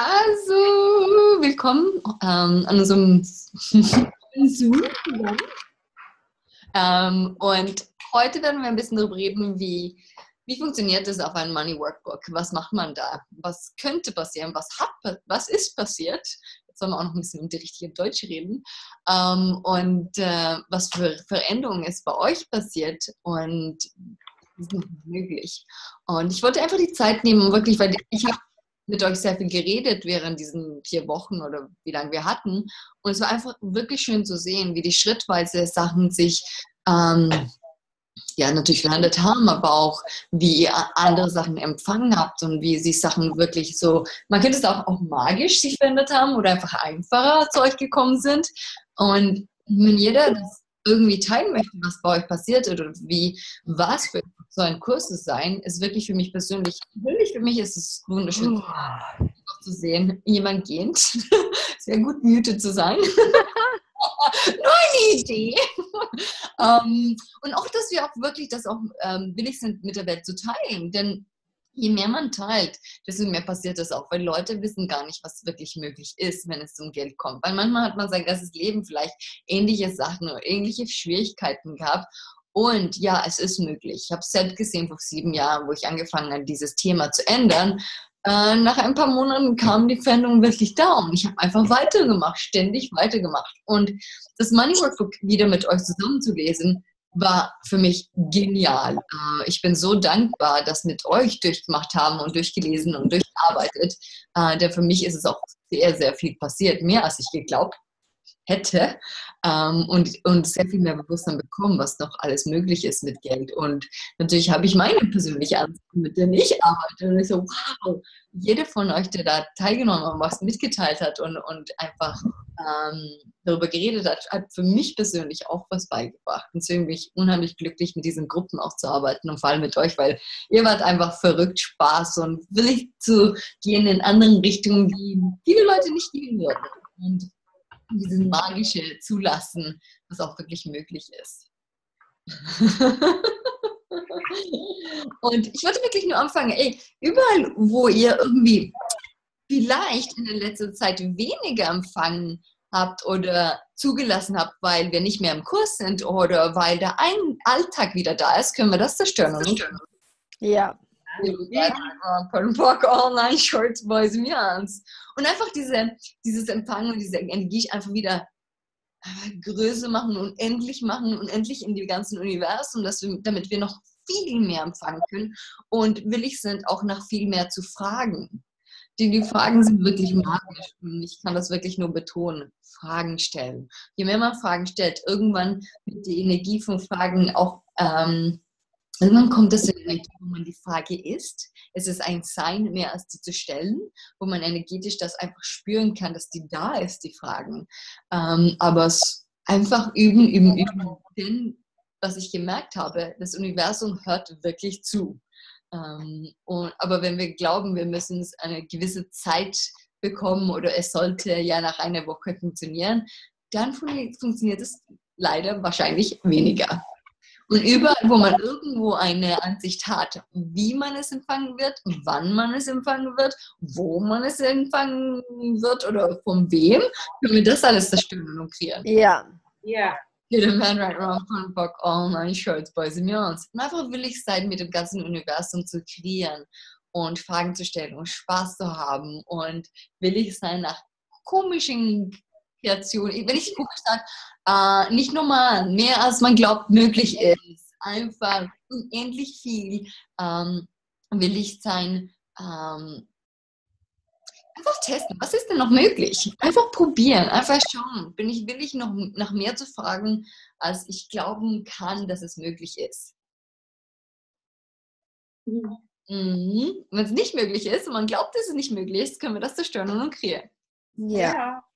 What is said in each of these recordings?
Also, willkommen ähm, an unserem Zoom. ähm, und heute werden wir ein bisschen darüber reden, wie, wie funktioniert es auf einem Money Workbook? Was macht man da? Was könnte passieren? Was, hat, was ist passiert? Jetzt sollen wir auch noch ein bisschen um die richtige Deutsch reden. Ähm, und äh, was für Veränderungen ist bei euch passiert und ist noch möglich. Und ich wollte einfach die Zeit nehmen, wirklich, weil ich habe mit euch sehr viel geredet während diesen vier Wochen oder wie lange wir hatten. Und es war einfach wirklich schön zu sehen, wie die schrittweise Sachen sich ähm, ja natürlich verändert haben, aber auch wie ihr andere Sachen empfangen habt und wie sich Sachen wirklich so, man könnte es auch, auch magisch sich verändert haben oder einfach einfacher zu euch gekommen sind. Und wenn jeder das irgendwie teilen möchte, was bei euch passiert oder wie was für so ein Kurs es sein, ist wirklich für mich persönlich, wirklich für mich ist es wunderschön oh. zu sehen, jemand gehend. Sehr gut muted zu sein. Nur eine Idee. um, ähm, und auch, dass wir auch wirklich das auch ähm, willig sind, mit der Welt zu teilen. Denn je mehr man teilt, desto mehr passiert das auch, weil Leute wissen gar nicht, was wirklich möglich ist, wenn es um Geld kommt. Weil manchmal hat man sein ganzes Leben vielleicht ähnliche Sachen oder ähnliche Schwierigkeiten gehabt. Und ja, es ist möglich. Ich habe es selbst gesehen vor sieben Jahren, wo ich angefangen habe, dieses Thema zu ändern. Äh, nach ein paar Monaten kam die Veränderung wirklich da und ich habe einfach weitergemacht, ständig weitergemacht. Und das Money Workbook wieder mit euch zusammenzulesen, war für mich genial. Äh, ich bin so dankbar, das mit euch durchgemacht haben und durchgelesen und durchgearbeitet. Äh, denn für mich ist es auch sehr, sehr viel passiert, mehr als ich geglaubt hätte ähm, und, und sehr viel mehr Bewusstsein bekommen, was noch alles möglich ist mit Geld. Und natürlich habe ich meine persönliche Ansicht, mit der ich arbeite. Und ich so, wow, jeder von euch, der da teilgenommen hat, was mitgeteilt hat und, und einfach ähm, darüber geredet hat, hat für mich persönlich auch was beigebracht. Und deswegen bin ich unheimlich glücklich, mit diesen Gruppen auch zu arbeiten und vor allem mit euch, weil ihr wart einfach verrückt, Spaß und willig zu gehen in anderen Richtungen, die viele Leute nicht gehen würden. Und dieses magische Zulassen, was auch wirklich möglich ist. Und ich wollte wirklich nur anfangen, ey, überall, wo ihr irgendwie vielleicht in der letzten Zeit weniger empfangen habt oder zugelassen habt, weil wir nicht mehr im Kurs sind oder weil der ein Alltag wieder da ist, können wir das zerstören. Oder? Ja. Rock Online Shorts Boys Mians. Und einfach diese, dieses Empfangen und diese Energie einfach wieder größer machen und endlich machen und endlich in die ganzen Universum, dass wir, damit wir noch viel mehr empfangen können und willig sind, auch nach viel mehr zu fragen. Die, die Fragen sind wirklich magisch und ich kann das wirklich nur betonen. Fragen stellen. Je mehr man Fragen stellt, irgendwann wird die Energie von Fragen auch ähm, Irgendwann kommt es in Energie, wo man die Frage ist. Es ist ein Sein mehr als die zu stellen, wo man energetisch das einfach spüren kann, dass die da ist, die Fragen. Ähm, aber es einfach üben, üben, üben. Denn was ich gemerkt habe, das Universum hört wirklich zu. Ähm, und, aber wenn wir glauben, wir müssen es eine gewisse Zeit bekommen oder es sollte ja nach einer Woche funktionieren, dann funktioniert es leider wahrscheinlich weniger. Und überall, wo man irgendwo eine Ansicht hat, wie man es empfangen wird, wann man es empfangen wird, wo man es empfangen wird oder von wem, können wir das alles zerstören und kreieren. Ja. Ja. You're the man right fun, fuck, all nine shirts, boys and beyonds. Und einfach willig sein, mit dem ganzen Universum zu kreieren und Fragen zu stellen und Spaß zu haben und willig sein nach komischen Kreation, wenn ich komisch sage, äh, nicht normal, mehr als man glaubt möglich ist. Einfach unendlich viel ähm, will ich sein. Ähm, einfach testen, was ist denn noch möglich? Einfach probieren, einfach schauen. Bin ich willig, noch nach mehr zu fragen, als ich glauben kann, dass es möglich ist? Mhm. Mhm. Wenn es nicht möglich ist und man glaubt, dass es nicht möglich ist, können wir das zerstören und kreieren. Ja. ja.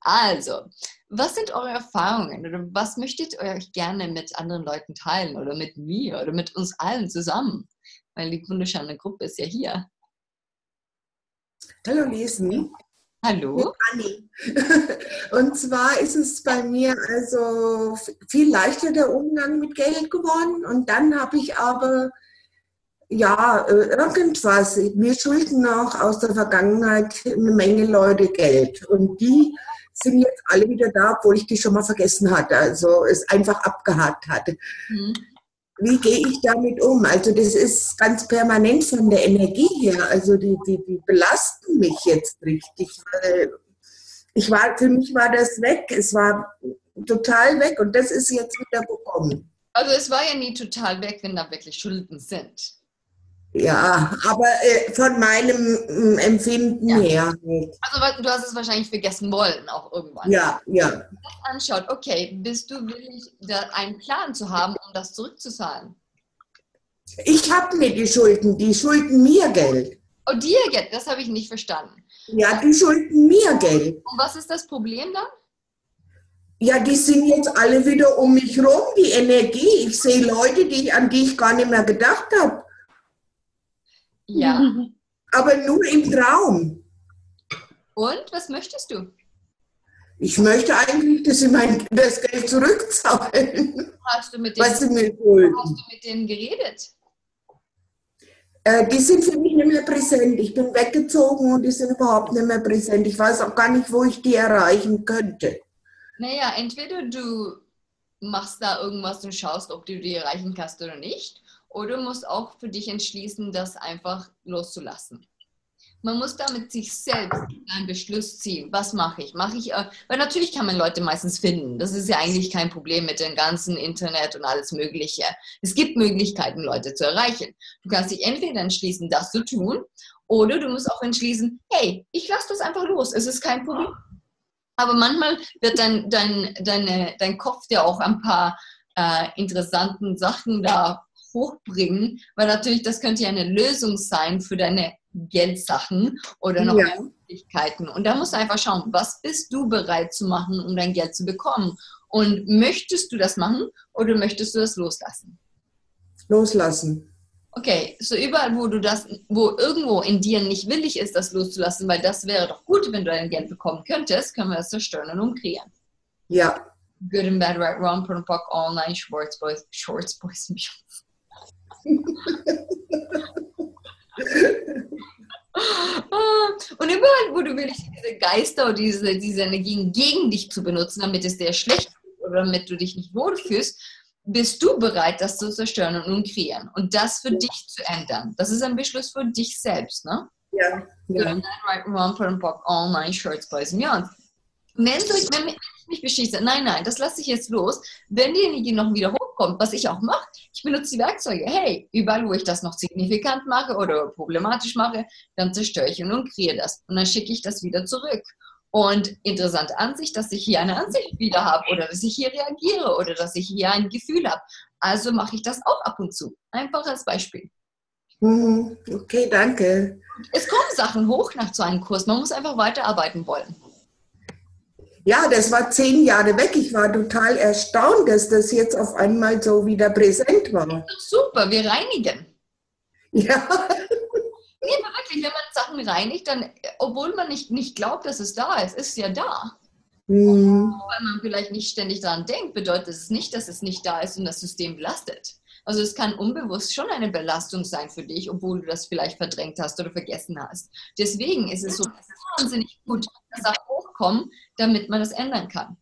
Also, was sind eure Erfahrungen oder was möchtet ihr euch gerne mit anderen Leuten teilen oder mit mir oder mit uns allen zusammen? Weil die wunderschöne Gruppe ist ja hier. Hallo Lesen. Hallo. Anni. Und zwar ist es bei mir also viel leichter der Umgang mit Geld geworden und dann habe ich aber ja, äh, irgendwas. Wir schulden noch aus der Vergangenheit eine Menge Leute Geld. Und die sind jetzt alle wieder da, obwohl ich die schon mal vergessen hatte. Also es einfach abgehakt hatte. Mhm. Wie gehe ich damit um? Also das ist ganz permanent von der Energie her. Also die, die, die belasten mich jetzt richtig. Ich war, für mich war das weg. Es war total weg und das ist jetzt wieder gekommen. Also es war ja nie total weg, wenn da wirklich Schulden sind. Ja, aber äh, von meinem äh, Empfinden ja. her. Also du hast es wahrscheinlich vergessen wollen, auch irgendwann. Ja, ja. Wenn man anschaut, okay, bist du willig, da einen Plan zu haben, um das zurückzuzahlen? Ich habe mir die Schulden, die schulden mir Geld. Oh, dir Geld, das habe ich nicht verstanden. Ja, die schulden mir Geld. Und was ist das Problem dann? Ja, die sind jetzt alle wieder um mich rum, die Energie. Ich sehe Leute, die, an die ich gar nicht mehr gedacht habe. Ja. Aber nur im Traum. Und was möchtest du? Ich möchte eigentlich, dass sie mein, das Geld zurückzahlen. Hast du mit denen, was sie mir schulden. Hast du mit denen geredet? Äh, die sind für mich nicht mehr präsent. Ich bin weggezogen und die sind überhaupt nicht mehr präsent. Ich weiß auch gar nicht, wo ich die erreichen könnte. Naja, entweder du machst da irgendwas und schaust, ob du die erreichen kannst oder nicht. Oder du musst auch für dich entschließen, das einfach loszulassen. Man muss da mit sich selbst einen Beschluss ziehen. Was mache ich? Mache ich, äh, weil natürlich kann man Leute meistens finden. Das ist ja eigentlich kein Problem mit dem ganzen Internet und alles Mögliche. Es gibt Möglichkeiten, Leute zu erreichen. Du kannst dich entweder entschließen, das zu tun, oder du musst auch entschließen, hey, ich lasse das einfach los. Es ist kein Problem. Aber manchmal wird dein, dein, deine, dein Kopf dir auch ein paar äh, interessanten Sachen da hochbringen, weil natürlich das könnte ja eine Lösung sein für deine Geldsachen oder noch ja. Möglichkeiten. Und da musst du einfach schauen, was bist du bereit zu machen, um dein Geld zu bekommen? Und möchtest du das machen oder möchtest du das loslassen? Loslassen. Okay, so überall, wo du das, wo irgendwo in dir nicht willig ist, das loszulassen, weil das wäre doch gut, wenn du dein Geld bekommen könntest, können wir das zerstören und umkreieren. Ja. Good and bad, right, wrong, puck, all nine, shorts, boys, shorts, boys, Und überall, wo du willst, diese Geister oder diese, diese Energien gegen dich zu benutzen, damit es dir schlecht geht oder damit du dich nicht wohlfühlst, bist du bereit, das zu zerstören und umkreieren und das für dich zu ändern. Das ist ein Beschluss für dich selbst, ne? Ja. Right, pop, all nine shirts, boys and beyond. Wenn, du, wenn, mich beschieße, nein, nein, das lasse ich jetzt los. Wenn die Energie noch wieder hochkommt, was ich auch mache, ich benutze die Werkzeuge. Hey, überall, wo ich das noch signifikant mache oder problematisch mache, dann zerstöre ich und umkriege das. Und dann schicke ich das wieder zurück. Und interessante Ansicht, dass ich hier eine Ansicht wieder habe oder dass ich hier reagiere oder dass ich hier ein Gefühl habe. Also mache ich das auch ab und zu. Einfach als Beispiel. Mhm. Okay, danke. Es kommen Sachen hoch nach so einem Kurs. Man muss einfach weiterarbeiten wollen. Ja, das war zehn Jahre weg. Ich war total erstaunt, dass das jetzt auf einmal so wieder präsent war. Super, wir reinigen. Ja. Nee, aber wirklich, wenn man Sachen reinigt, dann, obwohl man nicht, nicht glaubt, dass es da ist, ist es ja da. Mhm. Weil man vielleicht nicht ständig daran denkt, bedeutet es nicht, dass es nicht da ist und das System belastet. Also es kann unbewusst schon eine Belastung sein für dich, obwohl du das vielleicht verdrängt hast oder vergessen hast. Deswegen ist es so wahnsinnig gut, dass Sachen hochkommen, damit man das ändern kann.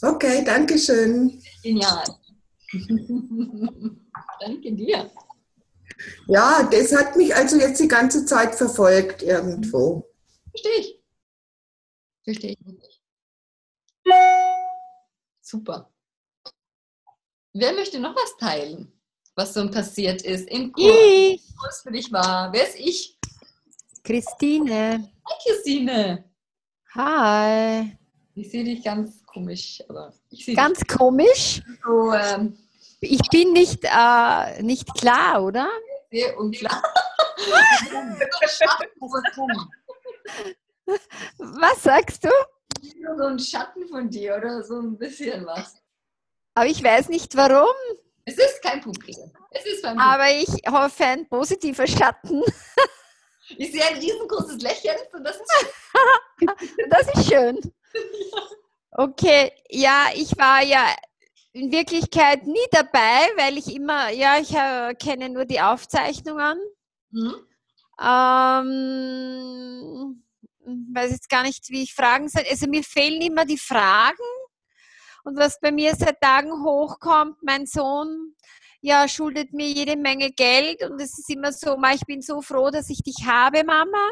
Okay, danke schön. Genial. danke dir. Ja, das hat mich also jetzt die ganze Zeit verfolgt irgendwo. Verstehe ich. Verstehe ich wirklich. Super. Wer möchte noch was teilen, was so passiert ist im Kurs? Ich. Was für dich war? Wer ist ich? Christine. Hi, Christine. Hi. Ich sehe dich ganz komisch, aber ich sehe Ganz komisch? So, ähm, ich bin nicht, äh, nicht klar, oder? Sehr unklar. was sagst du? So ein Schatten von dir oder so ein bisschen was. Aber ich weiß nicht warum. Es ist kein Problem. Es ist kein Problem. Aber ich hoffe, ein positiver Schatten. Ich sehe ein riesengroßes Lächeln und das ist schön. das ist schön. Okay, ja, ich war ja in Wirklichkeit nie dabei, weil ich immer, ja, ich äh, kenne nur die Aufzeichnungen. Mhm. Ähm, weiß jetzt gar nicht, wie ich fragen soll. Also mir fehlen immer die Fragen. Und was bei mir seit Tagen hochkommt, mein Sohn, ja, schuldet mir jede Menge Geld und es ist immer so, ich bin so froh, dass ich dich habe, Mama.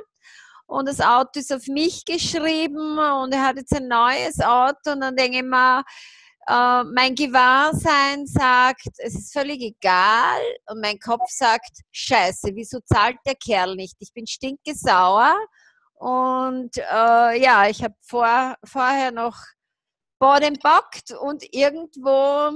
Und das Auto ist auf mich geschrieben und er hat jetzt ein neues Auto und dann denke ich mir, äh, mein Gewahrsein sagt, es ist völlig egal und mein Kopf sagt, scheiße, wieso zahlt der Kerl nicht? Ich bin stinkesauer und äh, ja, ich habe vor, vorher noch Boden backt und irgendwo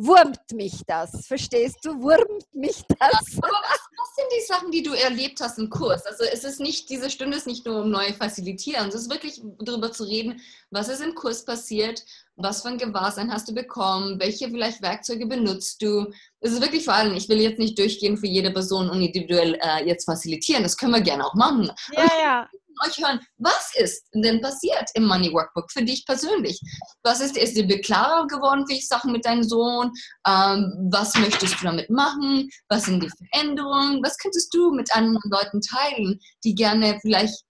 wurmt mich das. Verstehst du? Wurmt mich das. Aber was, was, sind die Sachen, die du erlebt hast im Kurs? Also es ist nicht, diese Stunde ist nicht nur um neue Facilitieren, es ist wirklich darüber zu reden, was ist im Kurs passiert, was für ein Gewahrsein hast du bekommen, welche vielleicht Werkzeuge benutzt du. Es ist wirklich vor allem, ich will jetzt nicht durchgehen für jede Person und individuell äh, jetzt facilitieren, das können wir gerne auch machen. Ja, ja euch hören, was ist denn passiert im Money Workbook für dich persönlich? Was ist, ist dir klarer geworden, wie ich Sachen mit deinem Sohn? Ähm, was möchtest du damit machen? Was sind die Veränderungen? Was könntest du mit anderen Leuten teilen, die gerne vielleicht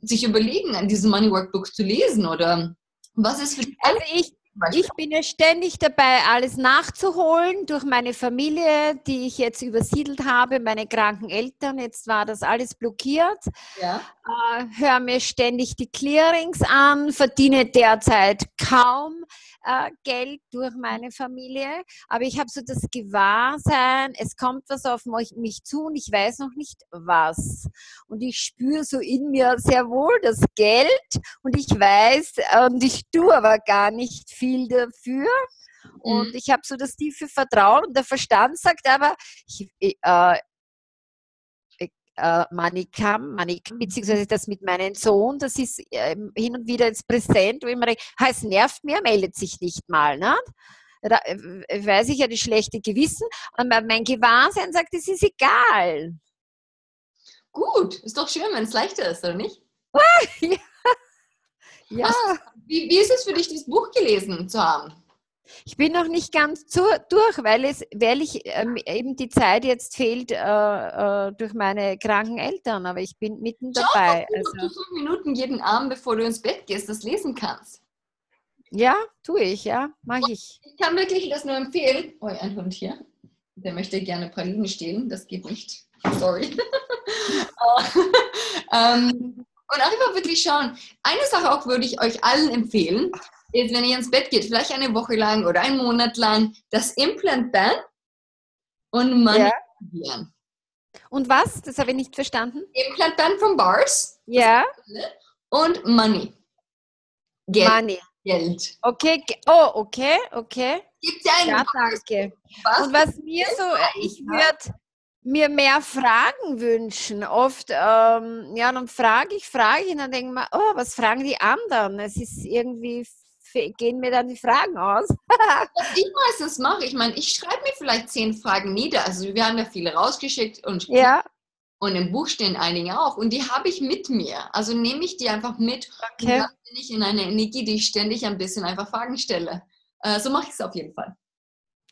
sich überlegen, an diesem Money Workbook zu lesen oder was ist für dich? Also ich, ich bin ja ständig dabei, alles nachzuholen durch meine Familie, die ich jetzt übersiedelt habe, meine kranken Eltern. Jetzt war das alles blockiert. Ja. Äh, höre mir ständig die Clearings an, verdiene derzeit kaum äh, Geld durch meine Familie, aber ich habe so das Gewahrsein, es kommt was auf mich zu und ich weiß noch nicht was. Und ich spüre so in mir sehr wohl das Geld und ich weiß und ich tue aber gar nicht viel dafür. Und mhm. ich habe so das tiefe Vertrauen und der Verstand sagt aber, ich, äh, äh, Manikam, Manikam, beziehungsweise das mit meinem Sohn, das ist äh, hin und wieder jetzt präsent, wo ich mir denke, es nervt mir, meldet sich nicht mal. Ne? Da äh, weiß ich ja das schlechte Gewissen, und mein Gewahrsein sagt, es ist egal. Gut, ist doch schön, wenn es leichter ist, oder nicht? ja. ja. wie, wie ist es für dich, dieses Buch gelesen zu haben? Ich bin noch nicht ganz zu, durch, weil, es, weil ich ähm, eben die Zeit jetzt fehlt äh, äh, durch meine kranken Eltern, aber ich bin mitten dabei. Schau, also. du fünf Minuten jeden Abend, bevor du ins Bett gehst, das lesen kannst. Ja, tue ich, ja, mache ich. Ich kann wirklich das nur empfehlen. Oh, ein Hund hier. Der möchte gerne Pralinen stehlen, das geht nicht. Sorry. ähm, und einfach wirklich schauen. Eine Sache auch würde ich euch allen empfehlen ist, wenn ihr ins Bett geht, vielleicht eine Woche lang oder einen Monat lang, das Implant Band und manipulieren. Ja. Und was? Das habe ich nicht verstanden. Implant Band von Bars. Ja. Und Money. Geld. Money. Geld. Okay, oh, okay, okay. Gibt ja einen Ja, danke. Was und was mir so, ich würde mir mehr Fragen wünschen. Oft, ähm, ja, dann frage ich, frage ich und dann denke ich mir, oh, was fragen die anderen? Es ist irgendwie gehen mir dann die Fragen aus. Was ich meistens mache, ich meine, ich schreibe mir vielleicht zehn Fragen nieder. Also wir haben ja viele rausgeschickt und, ja. und im Buch stehen einige auch. Und die habe ich mit mir. Also nehme ich die einfach mit okay. und dann bin ich in einer Energie, die ich ständig ein bisschen einfach Fragen stelle. Äh, so mache ich es auf jeden Fall.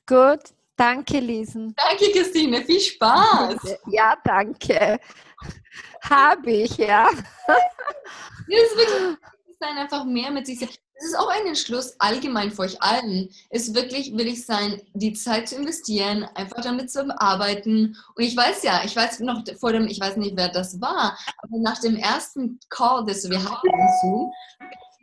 Gut, danke, Lisen. Danke, Christine, viel Spaß. Ja, danke. Habe ich, ja. Das ist wirklich sein, einfach mehr mit sich selbst. Das ist auch ein Entschluss allgemein für euch allen, ist wirklich willig sein, die Zeit zu investieren, einfach damit zu arbeiten. Und ich weiß ja, ich weiß noch vor dem, ich weiß nicht, wer das war, aber nach dem ersten Call, das wir hatten Zoom,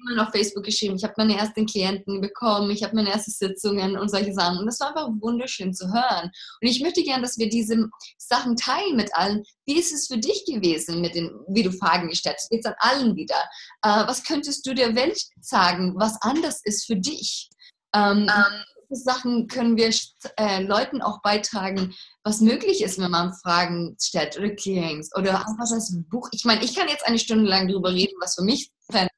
jemand auf Facebook geschrieben, ich habe meine ersten Klienten bekommen, ich habe meine ersten Sitzungen und solche Sachen. Und das war einfach wunderschön zu hören. Und ich möchte gerne, dass wir diese Sachen teilen mit allen. Wie ist es für dich gewesen, mit den, wie du Fragen gestellt hast? Jetzt an allen wieder. Äh, was könntest du der Welt sagen, was anders ist für dich? Ähm, ähm, Sachen können wir äh, Leuten auch beitragen, was möglich ist, wenn man Fragen stellt oder Clearings oder einfach das Buch. Ich meine, ich kann jetzt eine Stunde lang darüber reden, was für mich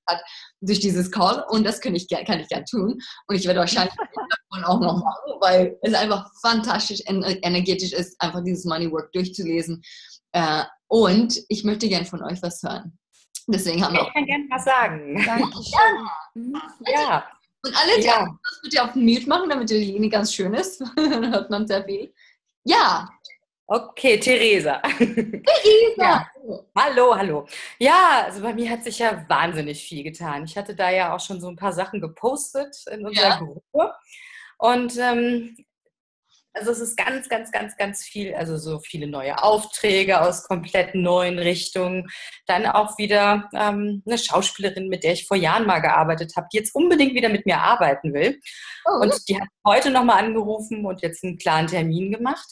hat durch dieses Call und das kann ich, kann ich gerne tun und ich werde wahrscheinlich davon auch noch machen, weil es einfach fantastisch energetisch ist, einfach dieses Money Work durchzulesen äh, und ich möchte gerne von euch was hören. Deswegen haben wir ich kann gerne was sagen. Dankeschön. Ja. Und alle ja. das bitte auf Mute machen, damit die Linie ganz schön ist. Dann hört man sehr viel. Ja. Okay, Theresa. Theresa. Ja. Hallo, hallo. Ja, also bei mir hat sich ja wahnsinnig viel getan. Ich hatte da ja auch schon so ein paar Sachen gepostet in unserer ja. Gruppe. Und ähm, also es ist ganz, ganz, ganz, ganz viel, also so viele neue Aufträge aus komplett neuen Richtungen. Dann auch wieder ähm, eine Schauspielerin, mit der ich vor Jahren mal gearbeitet habe, die jetzt unbedingt wieder mit mir arbeiten will. Oh. Und die hat heute nochmal angerufen und jetzt einen klaren Termin gemacht.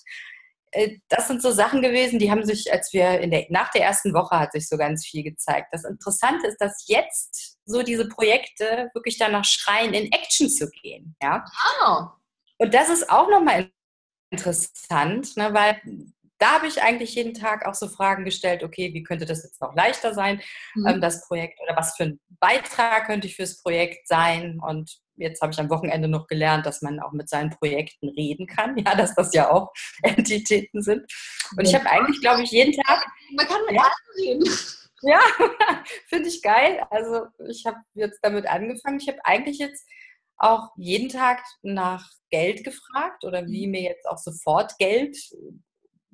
Äh, das sind so Sachen gewesen, die haben sich, als wir in der, nach der ersten Woche hat sich so ganz viel gezeigt. Das Interessante ist, dass jetzt so diese Projekte wirklich danach schreien, in Action zu gehen. Ja. Oh. Und das ist auch nochmal interessant, ne, weil da habe ich eigentlich jeden Tag auch so Fragen gestellt, okay, wie könnte das jetzt noch leichter sein, mhm. ähm, das Projekt, oder was für ein Beitrag könnte ich fürs Projekt sein? Und jetzt habe ich am Wochenende noch gelernt, dass man auch mit seinen Projekten reden kann, ja, dass das ja auch Entitäten sind. Und ich habe eigentlich, glaube ich, jeden Tag. Man kann mit ja, reden. Ja, finde ich geil. Also ich habe jetzt damit angefangen. Ich habe eigentlich jetzt auch jeden Tag nach Geld gefragt oder wie mhm. mir jetzt auch sofort Geld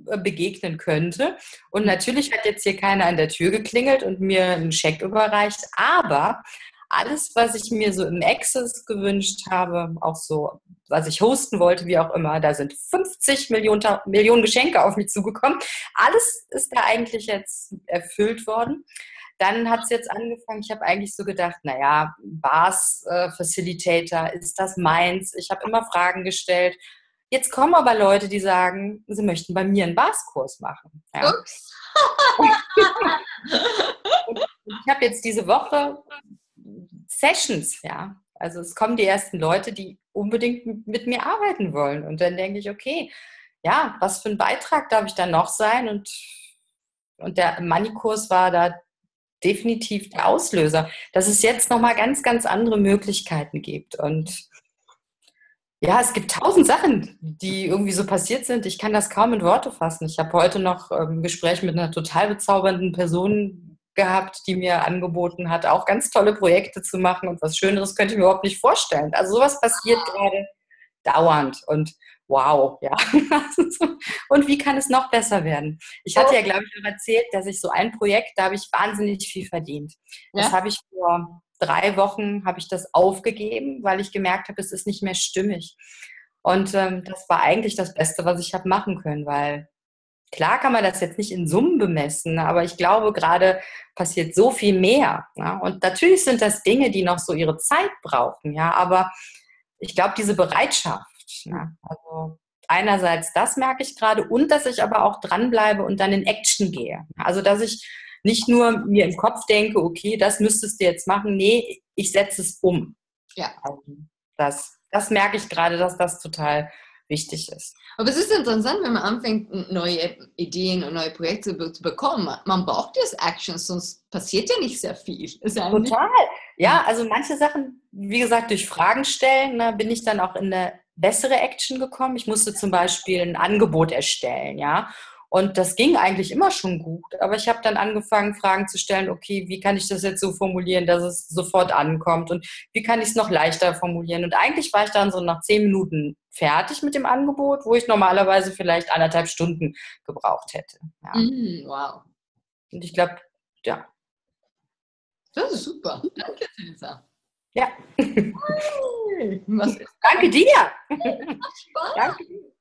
äh, begegnen könnte. Und mhm. natürlich hat jetzt hier keiner an der Tür geklingelt und mir einen Scheck überreicht, aber alles, was ich mir so im Access gewünscht habe, auch so, was ich hosten wollte, wie auch immer, da sind 50 Millionen, Millionen Geschenke auf mich zugekommen. Alles ist da eigentlich jetzt erfüllt worden dann hat es jetzt angefangen, ich habe eigentlich so gedacht, naja, Bars äh, Facilitator, ist das meins? Ich habe immer Fragen gestellt. Jetzt kommen aber Leute, die sagen, sie möchten bei mir einen Bars-Kurs machen. Ja. Ups. ich habe jetzt diese Woche Sessions, ja. Also es kommen die ersten Leute, die unbedingt mit mir arbeiten wollen. Und dann denke ich, okay, ja, was für ein Beitrag darf ich dann noch sein? Und, und der Money-Kurs war da definitiv der Auslöser, dass es jetzt nochmal ganz, ganz andere Möglichkeiten gibt. Und ja, es gibt tausend Sachen, die irgendwie so passiert sind. Ich kann das kaum in Worte fassen. Ich habe heute noch ein ähm, Gespräch mit einer total bezaubernden Person gehabt, die mir angeboten hat, auch ganz tolle Projekte zu machen und was Schöneres könnte ich mir überhaupt nicht vorstellen. Also sowas passiert gerade dauernd und wow, ja. und wie kann es noch besser werden? Ich hatte ja, glaube ich, auch erzählt, dass ich so ein Projekt, da habe ich wahnsinnig viel verdient. Das ja? habe ich vor drei Wochen, habe ich das aufgegeben, weil ich gemerkt habe, es ist nicht mehr stimmig. Und ähm, das war eigentlich das Beste, was ich habe machen können, weil klar kann man das jetzt nicht in Summen bemessen, aber ich glaube, gerade passiert so viel mehr. Ja? Und natürlich sind das Dinge, die noch so ihre Zeit brauchen, ja, aber ich glaube, diese Bereitschaft, Ne? Also einerseits das merke ich gerade und dass ich aber auch dranbleibe und dann in Action gehe. Also dass ich nicht nur mir im Kopf denke, okay, das müsstest du jetzt machen. Nee, ich setze es um. Ja. Also das, das merke ich gerade, dass das total wichtig ist. Aber es ist interessant, wenn man anfängt, neue Ideen und neue Projekte zu bekommen. Man braucht das Action, sonst passiert ja nicht sehr viel. Total. Ja, also manche Sachen, wie gesagt, durch Fragen stellen, ne, bin ich dann auch in der bessere Action gekommen. Ich musste zum Beispiel ein Angebot erstellen, ja. Und das ging eigentlich immer schon gut. Aber ich habe dann angefangen, Fragen zu stellen, okay, wie kann ich das jetzt so formulieren, dass es sofort ankommt? Und wie kann ich es noch leichter formulieren? Und eigentlich war ich dann so nach zehn Minuten fertig mit dem Angebot, wo ich normalerweise vielleicht anderthalb Stunden gebraucht hätte. Ja. Mm, wow. Und ich glaube, ja. Das ist super. Danke, Theresa. Ja. Danke dir. Danke dir.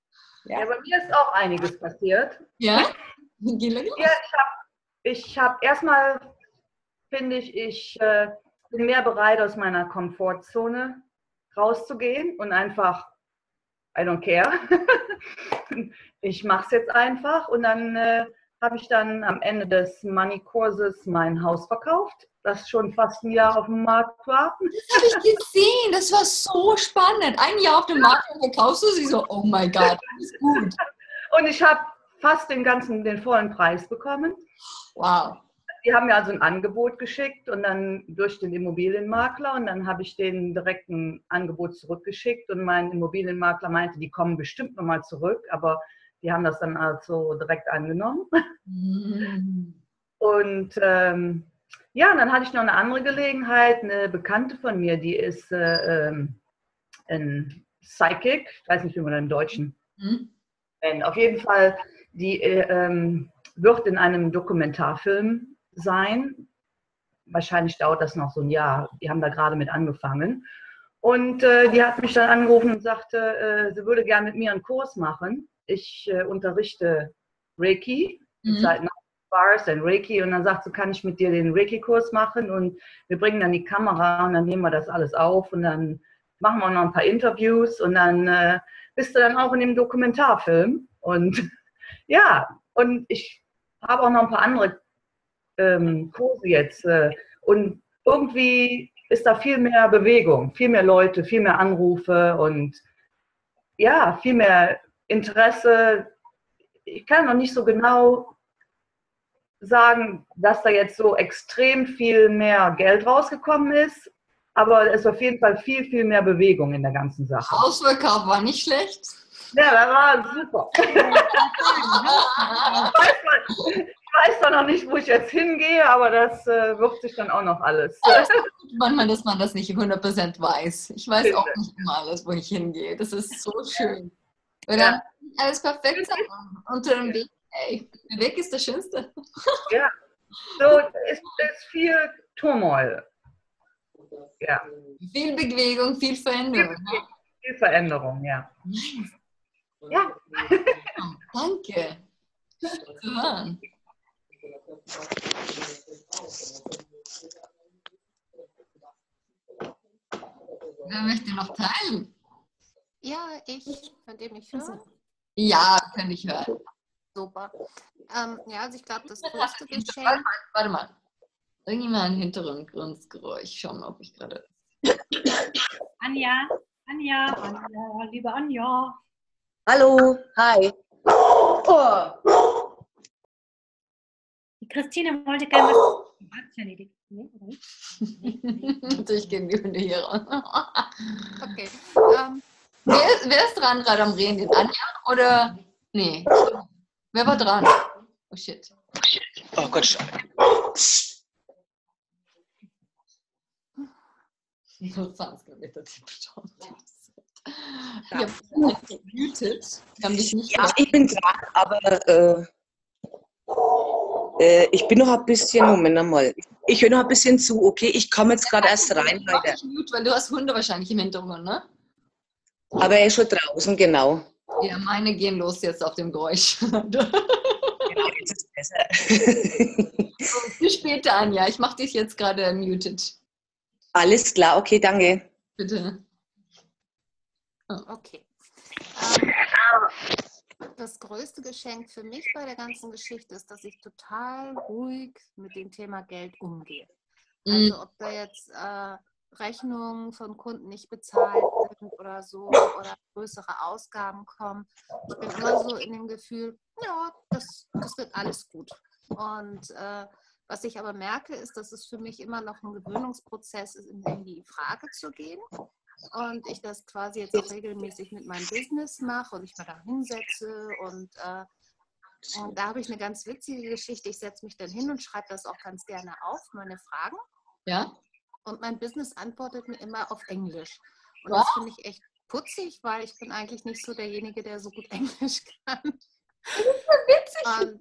Ja. ja, bei mir ist auch einiges passiert. Ja? ja ich habe hab erstmal, finde ich, ich äh, bin mehr bereit, aus meiner Komfortzone rauszugehen und einfach, I don't care. ich mache es jetzt einfach und dann äh, habe ich dann am Ende des Money-Kurses mein Haus verkauft das schon fast ein Jahr auf dem Markt war. Das habe ich gesehen, das war so spannend. Ein Jahr auf dem Markt und verkaufst du sie so, oh mein Gott, das ist gut. Und ich habe fast den ganzen, den vollen Preis bekommen. Wow. Die haben mir also ein Angebot geschickt und dann durch den Immobilienmakler und dann habe ich denen direkt ein Angebot zurückgeschickt und mein Immobilienmakler meinte, die kommen bestimmt nochmal zurück, aber die haben das dann also direkt angenommen. Mm. Und ähm, ja, dann hatte ich noch eine andere Gelegenheit. Eine Bekannte von mir, die ist äh, ähm, ein Psychic, ich weiß nicht, wie man das im Deutschen mhm. nennt. Auf jeden Fall, die äh, ähm, wird in einem Dokumentarfilm sein. Wahrscheinlich dauert das noch so ein Jahr. Die haben da gerade mit angefangen. Und äh, die hat mich dann angerufen und sagte, äh, sie würde gerne mit mir einen Kurs machen. Ich äh, unterrichte Reiki, mhm. seit Bars und Reiki. Und dann sagt sie, kann ich mit dir den Reiki-Kurs machen? Und wir bringen dann die Kamera und dann nehmen wir das alles auf und dann machen wir noch ein paar Interviews und dann äh, bist du dann auch in dem Dokumentarfilm. Und ja, und ich habe auch noch ein paar andere ähm, Kurse jetzt. Äh, und irgendwie ist da viel mehr Bewegung, viel mehr Leute, viel mehr Anrufe und ja, viel mehr Interesse. Ich kann noch nicht so genau sagen, dass da jetzt so extrem viel mehr Geld rausgekommen ist, aber es ist auf jeden Fall viel, viel mehr Bewegung in der ganzen Sache. Ausverkauf war nicht schlecht. Ja, das war super. ich, weiß, ich weiß doch noch nicht, wo ich jetzt hingehe, aber das äh, wird sich dann auch noch alles. Manchmal, dass man das nicht 100% weiß. Ich weiß auch nicht immer alles, wo ich hingehe. Das ist so schön. Wenn ja. alles perfekt sein unter dem Weg, ey, der Weg ist der schönste. Ja, so es ist viel Turmoil. Ja. Viel Bewegung, viel Veränderung. Viel, viel Veränderung, ja. Ja. Danke. Wer möchte noch teilen? Ja, ich. Könnt ihr mich hören? Ja, kann ich hören. Super. Ähm, ja, also ich glaube, das größte Geschenk. Warte mal, warte mal. Irgendjemand ein Hintergrundgeräusch. Schauen, ob ich gerade. Anja, Anja, Anja, liebe Anja. Hallo, hi. Oh. Die Christine wollte gerne was. erledigt. Nee, Natürlich gehen die Hunde hier ran. okay. Um, wer, wer, ist dran gerade am Reden? Den Anja oder? Nee. Wer war dran? Oh shit. Oh Gott, schade. Nur 20 Kilometer ja. gemutet. ja, ich bin dran, aber äh, äh, ich bin noch ein bisschen, Moment mal, ich höre noch ein bisschen zu, okay? Ich komme jetzt gerade erst rein. Leider. Mute, weil du hast Hunde wahrscheinlich im Hintergrund, ne? Aber er ist schon draußen, genau. Ja, meine gehen los jetzt auf dem Geräusch. genau, jetzt ist es besser. bis später, Anja. Ich mache dich jetzt gerade muted. Alles klar, okay, danke. Bitte. Oh. Okay. Ähm, das größte Geschenk für mich bei der ganzen Geschichte ist, dass ich total ruhig mit dem Thema Geld umgehe. Mhm. Also ob da jetzt äh, Rechnungen von Kunden nicht bezahlt sind oder so oder größere Ausgaben kommen. Ich bin immer so in dem Gefühl, ja, das, das wird alles gut. Und äh, was ich aber merke, ist, dass es für mich immer noch ein Gewöhnungsprozess ist, in die Frage zu gehen und ich das quasi jetzt auch regelmäßig mit meinem Business mache und ich mir da hinsetze und, äh, und da habe ich eine ganz witzige Geschichte. Ich setze mich dann hin und schreibe das auch ganz gerne auf, meine Fragen. Ja. Und mein Business antwortet mir immer auf Englisch. Und das finde ich echt putzig, weil ich bin eigentlich nicht so derjenige, der so gut Englisch kann. Das ist ja witzig. Und,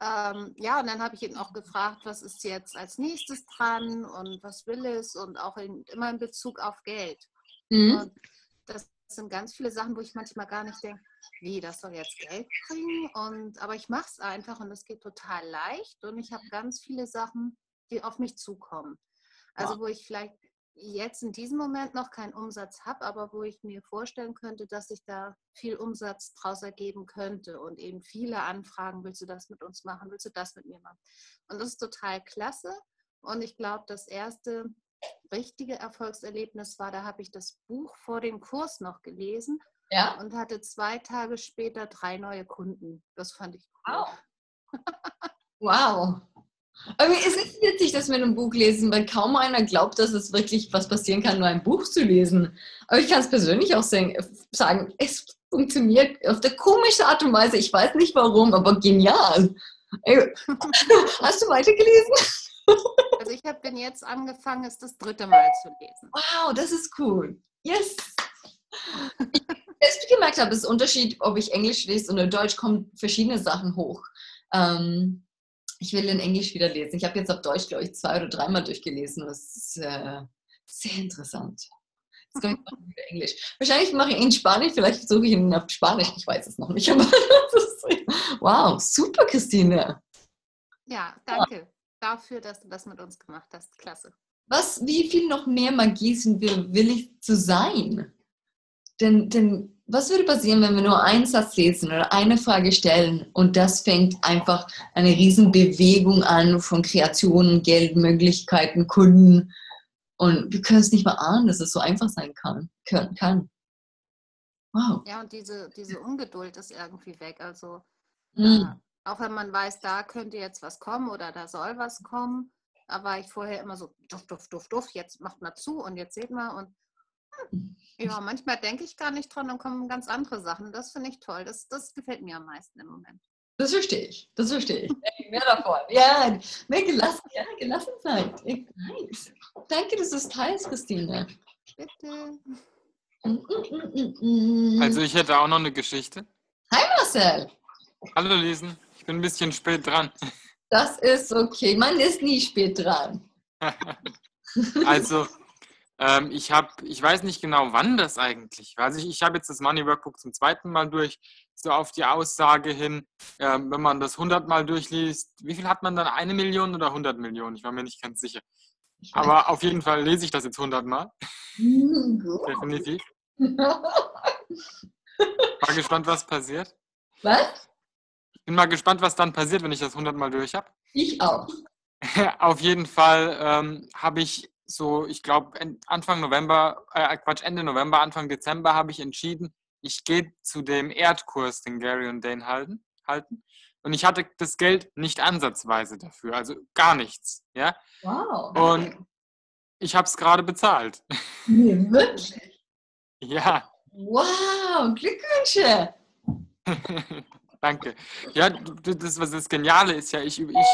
ähm, ja, und dann habe ich ihn auch gefragt, was ist jetzt als nächstes dran und was will es und auch in, immer in Bezug auf Geld. Mhm. Und das sind ganz viele Sachen, wo ich manchmal gar nicht denke, wie, das soll jetzt Geld bringen. Und, aber ich mache es einfach und es geht total leicht. Und ich habe ganz viele Sachen, die auf mich zukommen. Also wo ich vielleicht jetzt in diesem Moment noch keinen Umsatz habe, aber wo ich mir vorstellen könnte, dass ich da viel Umsatz draus ergeben könnte und eben viele Anfragen, willst du das mit uns machen, willst du das mit mir machen? Und das ist total klasse. Und ich glaube, das erste richtige Erfolgserlebnis war, da habe ich das Buch vor dem Kurs noch gelesen ja? und hatte zwei Tage später drei neue Kunden. Das fand ich cool. Wow. wow. Aber es ist witzig, dass wir ein Buch lesen, weil kaum einer glaubt, dass es wirklich was passieren kann, nur ein Buch zu lesen. Aber ich kann es persönlich auch sagen, es funktioniert auf der komische Art und Weise. Ich weiß nicht warum, aber genial. Hast du weitergelesen? Also ich habe den jetzt angefangen, es das dritte Mal zu lesen. Wow, das ist cool. Yes! Ich gemerkt habe, es ist ein Unterschied, ob ich Englisch lese oder Deutsch, kommen verschiedene Sachen hoch. Ähm, ich will in Englisch wieder lesen. Ich habe jetzt auf Deutsch, glaube ich, zwei oder dreimal durchgelesen. Das ist äh, sehr interessant. Jetzt komme ich wieder Englisch. Wahrscheinlich mache ich ihn in Spanisch, vielleicht versuche ich ihn auf Spanisch, ich weiß es noch nicht. Aber wow, super, Christine. Ja, danke ja. dafür, dass du das mit uns gemacht hast. Klasse. Was, wie viel noch mehr Magie sind wir willig zu sein? Denn, denn was würde passieren, wenn wir nur einen Satz lesen oder eine Frage stellen und das fängt einfach eine Riesenbewegung an von Kreationen, Geldmöglichkeiten, Kunden und wir können es nicht mal ahnen, dass es so einfach sein kann. kann. Wow. Ja, und diese, diese Ungeduld ist irgendwie weg. Also mhm. äh, auch wenn man weiß, da könnte jetzt was kommen oder da soll was kommen, war ich vorher immer so, duff, duff, duff, duff, jetzt macht mal zu und jetzt seht mal und ja, manchmal denke ich gar nicht dran und kommen ganz andere Sachen. Das finde ich toll. Das, das gefällt mir am meisten im Moment. Das verstehe ich. Das verstehe ich. Mehr davon. Ja, mehr gelassen, ja, Gelassenheit. Nice. Danke, dass du es teilst, Christine. Bitte. Also ich hätte auch noch eine Geschichte. Hi Marcel. Hallo Lesen. Ich bin ein bisschen spät dran. Das ist okay. Man ist nie spät dran. also ähm, ich habe, ich weiß nicht genau, wann das eigentlich war. Also ich, ich habe jetzt das Money Workbook zum zweiten Mal durch, so auf die Aussage hin, äh, wenn man das 100 Mal durchliest, wie viel hat man dann? Eine Million oder 100 Millionen? Ich war mir nicht ganz sicher. Aber auf jeden Fall lese ich das jetzt 100 Mal. Definitiv. Mal gespannt, was passiert. Was? Ich bin mal gespannt, was dann passiert, wenn ich das 100 Mal durch habe. Ich auch. auf jeden Fall ähm, habe ich so, ich glaube, Anfang November, äh, Quatsch, Ende November, Anfang Dezember habe ich entschieden, ich gehe zu dem Erdkurs, den Gary und Dane halten, halten. Und ich hatte das Geld nicht ansatzweise dafür, also gar nichts. Ja? Wow. Und ich habe es gerade bezahlt. Nee, wirklich? ja. Wow, Glückwünsche. Danke. Ja, das, was das Geniale ist ja, ich, ich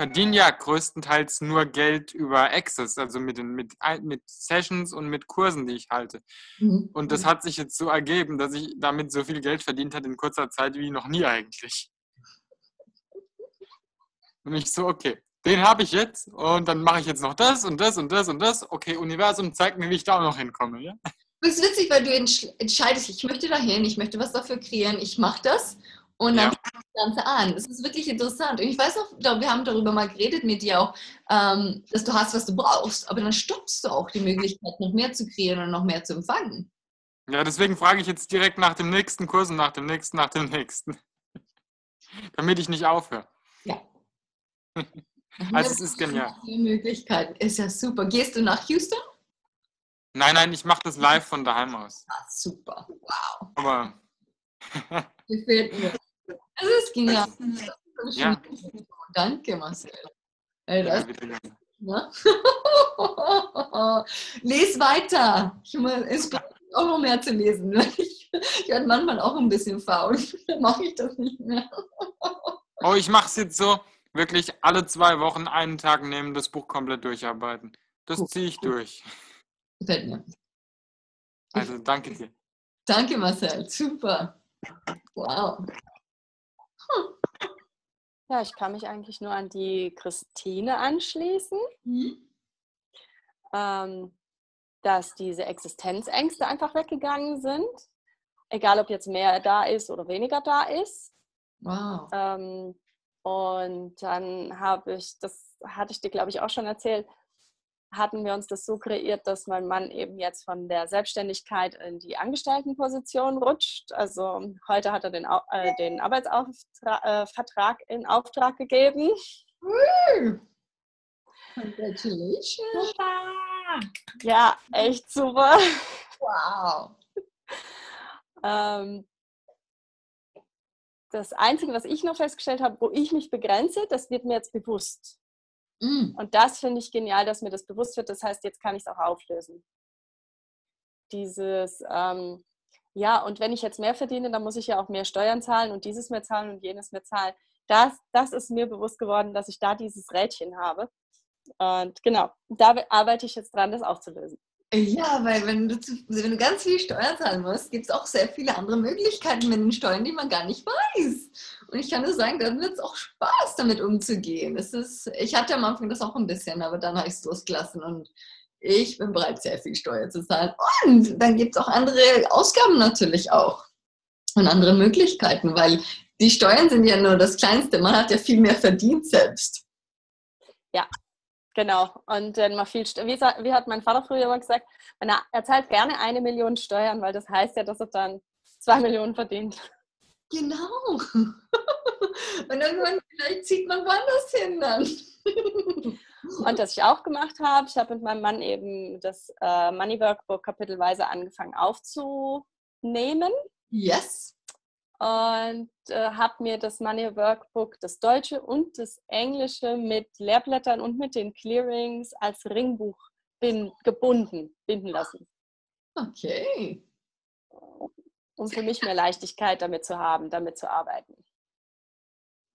verdiene ja größtenteils nur Geld über Access, also mit, mit, mit Sessions und mit Kursen, die ich halte. Mhm. Und das hat sich jetzt so ergeben, dass ich damit so viel Geld verdient habe in kurzer Zeit wie noch nie eigentlich. Und ich so, okay, den habe ich jetzt und dann mache ich jetzt noch das und das und das und das. Okay, Universum, zeigt mir, wie ich da auch noch hinkomme. Ja? Das ist witzig, weil du entscheidest, ich möchte dahin, ich möchte was dafür kreieren, ich mache das und dann ja. fängt das Ganze an. Das ist wirklich interessant. Und ich weiß noch, wir haben darüber mal geredet mit dir auch, ähm, dass du hast, was du brauchst, aber dann stoppst du auch die Möglichkeit, noch mehr zu kreieren und noch mehr zu empfangen. Ja, deswegen frage ich jetzt direkt nach dem nächsten Kurs und nach dem nächsten, nach dem nächsten. Damit ich nicht aufhöre. Ja. also es ist genial. Die Möglichkeit ist ja super. Gehst du nach Houston? Nein, nein, ich mache das live von daheim aus. Ah, super. Wow. Aber. Gefällt mir. Das ist genial. Ja. Danke, Marcel. Hey, das, ja, ne? Les weiter. Ich es auch noch mehr zu lesen. Ich, ich werde manchmal auch ein bisschen faul. Dann mache ich das nicht mehr. oh, ich mache es jetzt so, wirklich alle zwei Wochen einen Tag nehmen, das Buch komplett durcharbeiten. Das ziehe ich durch. Gefällt mir. Also danke dir. Danke, Marcel. Super. Wow. Ja, ich kann mich eigentlich nur an die Christine anschließen, mhm. ähm, dass diese Existenzängste einfach weggegangen sind. Egal, ob jetzt mehr da ist oder weniger da ist. Wow. Ähm, und dann habe ich, das hatte ich dir, glaube ich, auch schon erzählt, hatten wir uns das so kreiert, dass mein Mann eben jetzt von der Selbstständigkeit in die Angestelltenposition rutscht. Also heute hat er den, äh, den Arbeitsvertrag äh, in Auftrag gegeben. Congratulations! Super. Ja, echt super. Wow. ähm, das Einzige, was ich noch festgestellt habe, wo ich mich begrenze, das wird mir jetzt bewusst. Mm. Und das finde ich genial, dass mir das bewusst wird. Das heißt, jetzt kann ich es auch auflösen. Dieses, ähm, ja, und wenn ich jetzt mehr verdiene, dann muss ich ja auch mehr Steuern zahlen und dieses mehr zahlen und jenes mehr zahlen. Das, das ist mir bewusst geworden, dass ich da dieses Rädchen habe. Und genau, da arbeite ich jetzt dran, das aufzulösen. Ja, weil wenn du, wenn du ganz viel Steuern zahlen musst, gibt es auch sehr viele andere Möglichkeiten mit den Steuern, die man gar nicht weiß. Und ich kann nur sagen, dann wird es auch Spaß, damit umzugehen. Es ist, ich hatte am Anfang das auch ein bisschen, aber dann habe ich es losgelassen und ich bin bereit, sehr viel Steuer zu zahlen. Und dann gibt es auch andere Ausgaben natürlich auch und andere Möglichkeiten, weil die Steuern sind ja nur das Kleinste. Man hat ja viel mehr verdient selbst. Ja, Genau. Und wenn man viel, wie, wie, hat mein Vater früher immer gesagt, er, er zahlt gerne eine Million Steuern, weil das heißt ja, dass er dann zwei Millionen verdient. Genau. Und irgendwann vielleicht zieht man woanders hin dann. Und was ich auch gemacht habe, ich habe mit meinem Mann eben das äh, Money Workbook kapitelweise angefangen aufzunehmen. Yes und äh, habe mir das Money Workbook, das Deutsche und das Englische mit Lehrblättern und mit den Clearings als Ringbuch bin, gebunden, binden lassen. Okay. Um für mich mehr Leichtigkeit damit zu haben, damit zu arbeiten.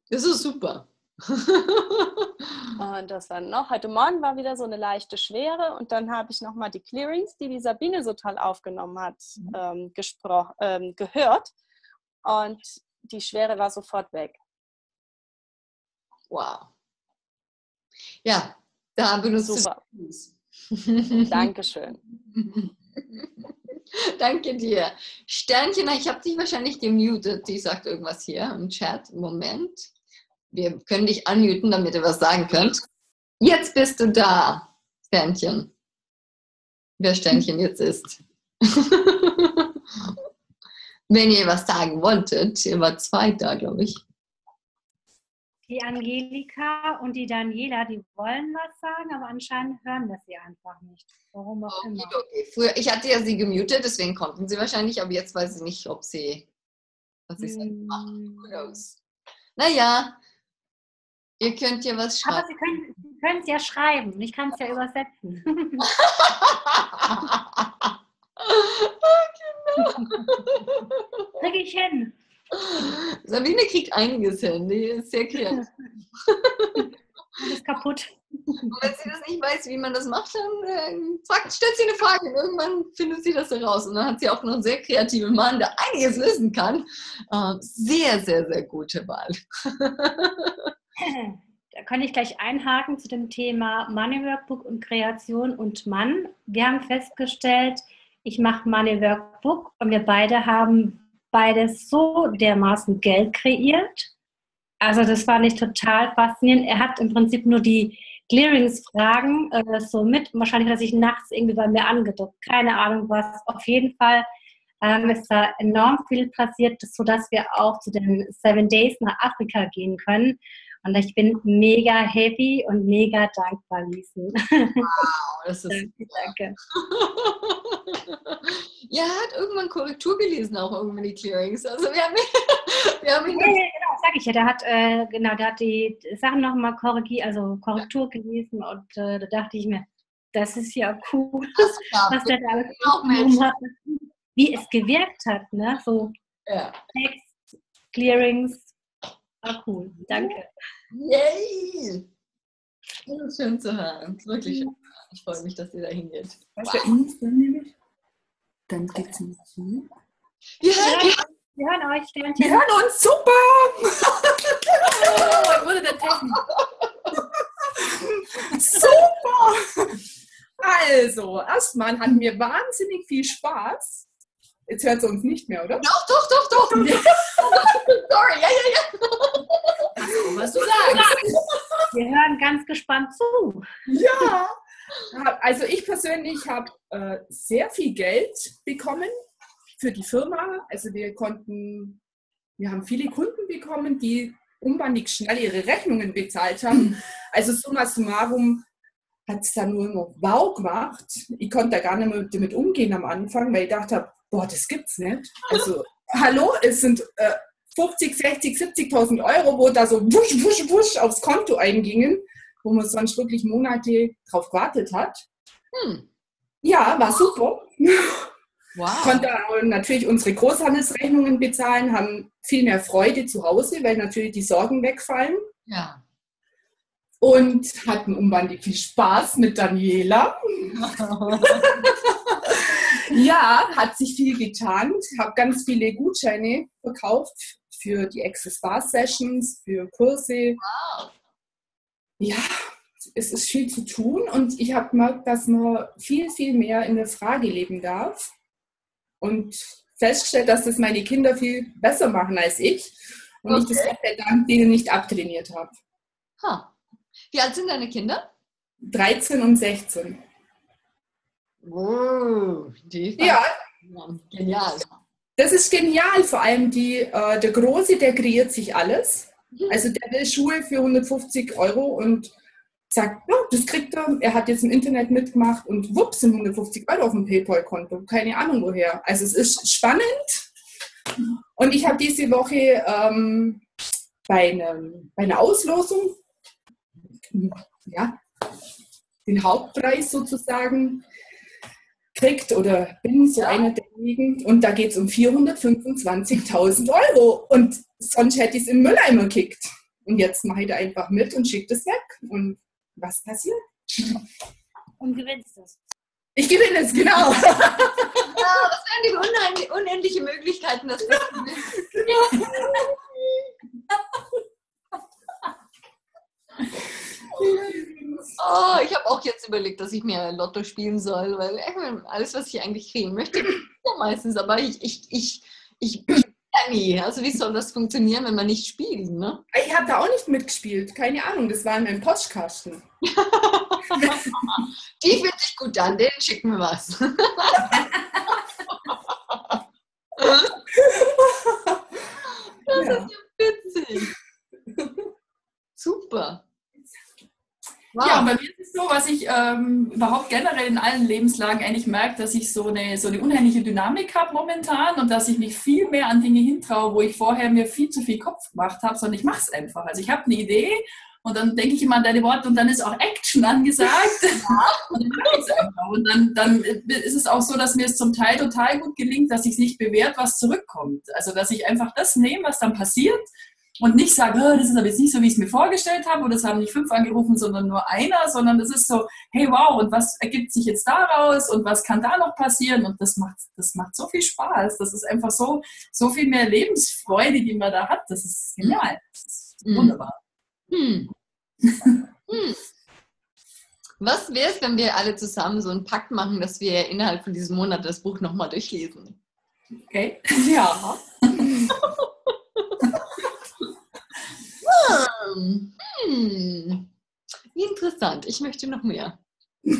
Das ist super. und das war noch, heute Morgen war wieder so eine leichte Schwere und dann habe ich nochmal die Clearings, die die Sabine so toll aufgenommen hat, mhm. ähm, ähm, gehört und die Schwere war sofort weg. Wow. Ja, da benutzt Super. Dankeschön. Danke dir. Sternchen, ich habe dich wahrscheinlich gemutet. Die sagt irgendwas hier im Chat. Moment. Wir können dich unmuten, damit ihr was sagen könnt. Jetzt bist du da, Sternchen. Wer Sternchen jetzt ist. wenn ihr was sagen wolltet. Ihr wart zwei da, glaube ich. Die Angelika und die Daniela, die wollen was sagen, aber anscheinend hören wir sie einfach nicht. Warum auch okay, immer. Okay. Früher, ich hatte ja sie gemutet, deswegen konnten sie wahrscheinlich, aber jetzt weiß ich nicht, ob sie, was ich hm. machen. Naja, ihr könnt ja was schreiben. Aber sie können es ja schreiben. Ich kann es ja übersetzen. Krieg ich hin. Sabine kriegt einiges hin. Die ist sehr kreativ. Alles kaputt. Und wenn sie das nicht weiß, wie man das macht, dann äh, fragt, stellt sie eine Frage und irgendwann findet sie das heraus. Und dann hat sie auch noch einen sehr kreativen Mann, der einiges lösen kann. Äh, sehr, sehr, sehr gute Wahl. Da kann ich gleich einhaken zu dem Thema Money Workbook und Kreation und Mann. Wir haben festgestellt, ich mache Money Workbook und wir beide haben beides so dermaßen Geld kreiert. Also das fand ich total faszinierend. Er hat im Prinzip nur die Clearings-Fragen äh, so mit. Wahrscheinlich hat er sich nachts irgendwie bei mir angedruckt. Keine Ahnung was. Auf jeden Fall ähm, ist da enorm viel passiert, sodass wir auch zu den Seven Days nach Afrika gehen können. Und ich bin mega happy und mega dankbar, Liesen. Wow, das ist Danke. ja, er hat irgendwann Korrektur gelesen, auch irgendwann die Clearings. Also wir haben, wir haben ihn. Ja, genau, sag ich ja. Der hat, äh, genau, der hat die Sachen nochmal korrigiert, also Korrektur gelesen und äh, da dachte ich mir, das ist ja cool, was der da alles hat, wie es gewirkt hat, ne? So ja. Text, Clearings, Ah, cool. Danke. Yay! Das ist schön zu hören. Wirklich schön. Ich freue mich, dass ihr da hingeht. Weißt du, wow. dann nämlich? Dann geht's uns zu. Wir hören, wir hören euch. Wir hören uns, super! oh, wurde der Technik. super! Also, erstmal hatten wir wahnsinnig viel Spaß. Jetzt hört sie uns nicht mehr, oder? Doch, doch, doch, doch. Sorry, ja, ja, ja. Also, was du sagst. Wir hören ganz gespannt zu. Ja. Also ich persönlich habe äh, sehr viel Geld bekommen für die Firma. Also wir konnten, wir haben viele Kunden bekommen, die unbandig schnell ihre Rechnungen bezahlt haben. Also summa summarum hat es dann nur noch wow gemacht. Ich konnte da gar nicht mehr damit umgehen am Anfang, weil ich dachte, boah, das gibt's nicht. Also, hallo, es sind äh, 50, 60, 70.000 Euro, wo da so wusch, wusch, wusch aufs Konto eingingen, wo man sonst wirklich Monate drauf gewartet hat. Hm. Ja, war super. Wow. Konnte natürlich unsere Großhandelsrechnungen bezahlen, haben viel mehr Freude zu Hause, weil natürlich die Sorgen wegfallen. Ja. und hatten unbandlich viel Spaß mit Daniela. ja, hat sich viel getan. Habe ganz viele Gutscheine verkauft für die Access Bar Sessions, für Kurse. Wow. Ja, es ist viel zu tun und ich habe gemerkt, dass man viel, viel mehr in der Frage leben darf und festgestellt, dass das meine Kinder viel besser machen als ich und okay. ich das Gott sei Dank denen nicht abtrainiert habe. Huh. Wie alt sind deine Kinder? 13 und 16. Oh, die ja. Genial. Das ist genial, vor allem die, äh, der Große, der kreiert sich alles. Mhm. Also der will Schuhe für 150 Euro und sagt, ja, das kriegt er. Er hat jetzt im Internet mitgemacht und wups, sind 150 Euro auf dem PayPal-Konto. Keine Ahnung woher. Also es ist spannend. Und ich habe diese Woche ähm, bei, einem, bei einer Auslosung ja, den Hauptpreis sozusagen kriegt oder bin so einer derjenigen und da geht es um 425.000 Euro und sonst hätte ich es im Mülleimer gekickt. Und jetzt mache ich da einfach mit und schicke das weg. Und was passiert? Und gewinnst es. Ich gewinne es, genau. ja, das wären die unendlichen Möglichkeiten, dass das genau. Oh, ich habe auch jetzt überlegt, dass ich mir Lotto spielen soll, weil alles, was ich eigentlich kriegen möchte, ja meistens, aber ich, ich, ich, ich, ich ja nie. Also wie soll das funktionieren, wenn man nicht spielt, ne? Ich habe da auch nicht mitgespielt, keine Ahnung, das war in meinem Postkasten. Die fühlt sich gut an, den schicken wir was. das ja. ist ja witzig. Super. Wow. Ja, bei mir ist es so, was ich ähm, überhaupt generell in allen Lebenslagen eigentlich merke, dass ich so eine, so eine unheimliche Dynamik habe momentan und dass ich mich viel mehr an Dinge hintraue, wo ich vorher mir viel zu viel Kopf gemacht habe, sondern ich mache es einfach. Also ich habe eine Idee und dann denke ich immer an deine Worte und dann ist auch Action angesagt. und dann ich es. Und dann, dann ist es auch so, dass mir es zum Teil total gut gelingt, dass sich nicht bewährt, was zurückkommt. Also dass ich einfach das nehme, was dann passiert und nicht sage, oh, das ist aber jetzt nicht so, wie ich es mir vorgestellt habe, oder es haben nicht fünf angerufen, sondern nur einer, sondern das ist so, hey wow, und was ergibt sich jetzt daraus und was kann da noch passieren? Und das macht, das macht so viel Spaß. Das ist einfach so, so viel mehr Lebensfreude, die man da hat. Das ist genial. Das ist mhm. wunderbar. Hm. hm. Was wäre es, wenn wir alle zusammen so einen Pakt machen, dass wir innerhalb von diesem Monat das Buch nochmal durchlesen? Okay. Ja. Hm. hm. Interessant. Ich möchte noch mehr. ich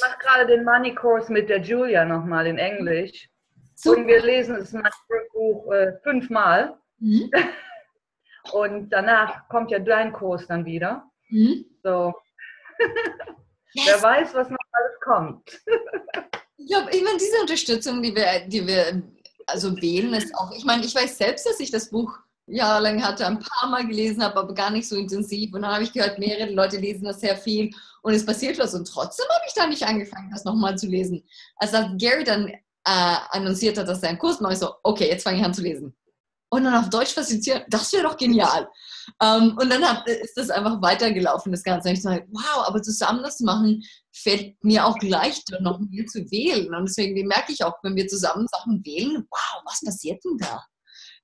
mache gerade den Money Course mit der Julia nochmal in Englisch. Super. Und wir lesen das Buch äh, fünfmal. Mhm. Und danach kommt ja dein Kurs dann wieder. Mhm. So. Yes. Wer weiß, was noch alles kommt. ja, ich meine, diese Unterstützung, die wir, die wir also wählen ist auch, ich meine, ich weiß selbst, dass ich das Buch jahrelang hatte, ein paar Mal gelesen habe, aber gar nicht so intensiv. Und dann habe ich gehört, mehrere Leute lesen das sehr viel und es passiert was. Und trotzdem habe ich da nicht angefangen, das nochmal zu lesen. Als Gary dann äh, annonziert hat, dass er einen Kurs macht, ich so, okay, jetzt fange ich an zu lesen. Und dann auf Deutsch versizieren, das wäre doch genial. Ähm, und dann hat, ist das einfach weitergelaufen, das Ganze. Und ich so, wow, aber zusammen das machen, fällt mir auch leichter, noch mehr zu wählen. Und deswegen merke ich auch, wenn wir zusammen Sachen wählen, wow, was passiert denn da?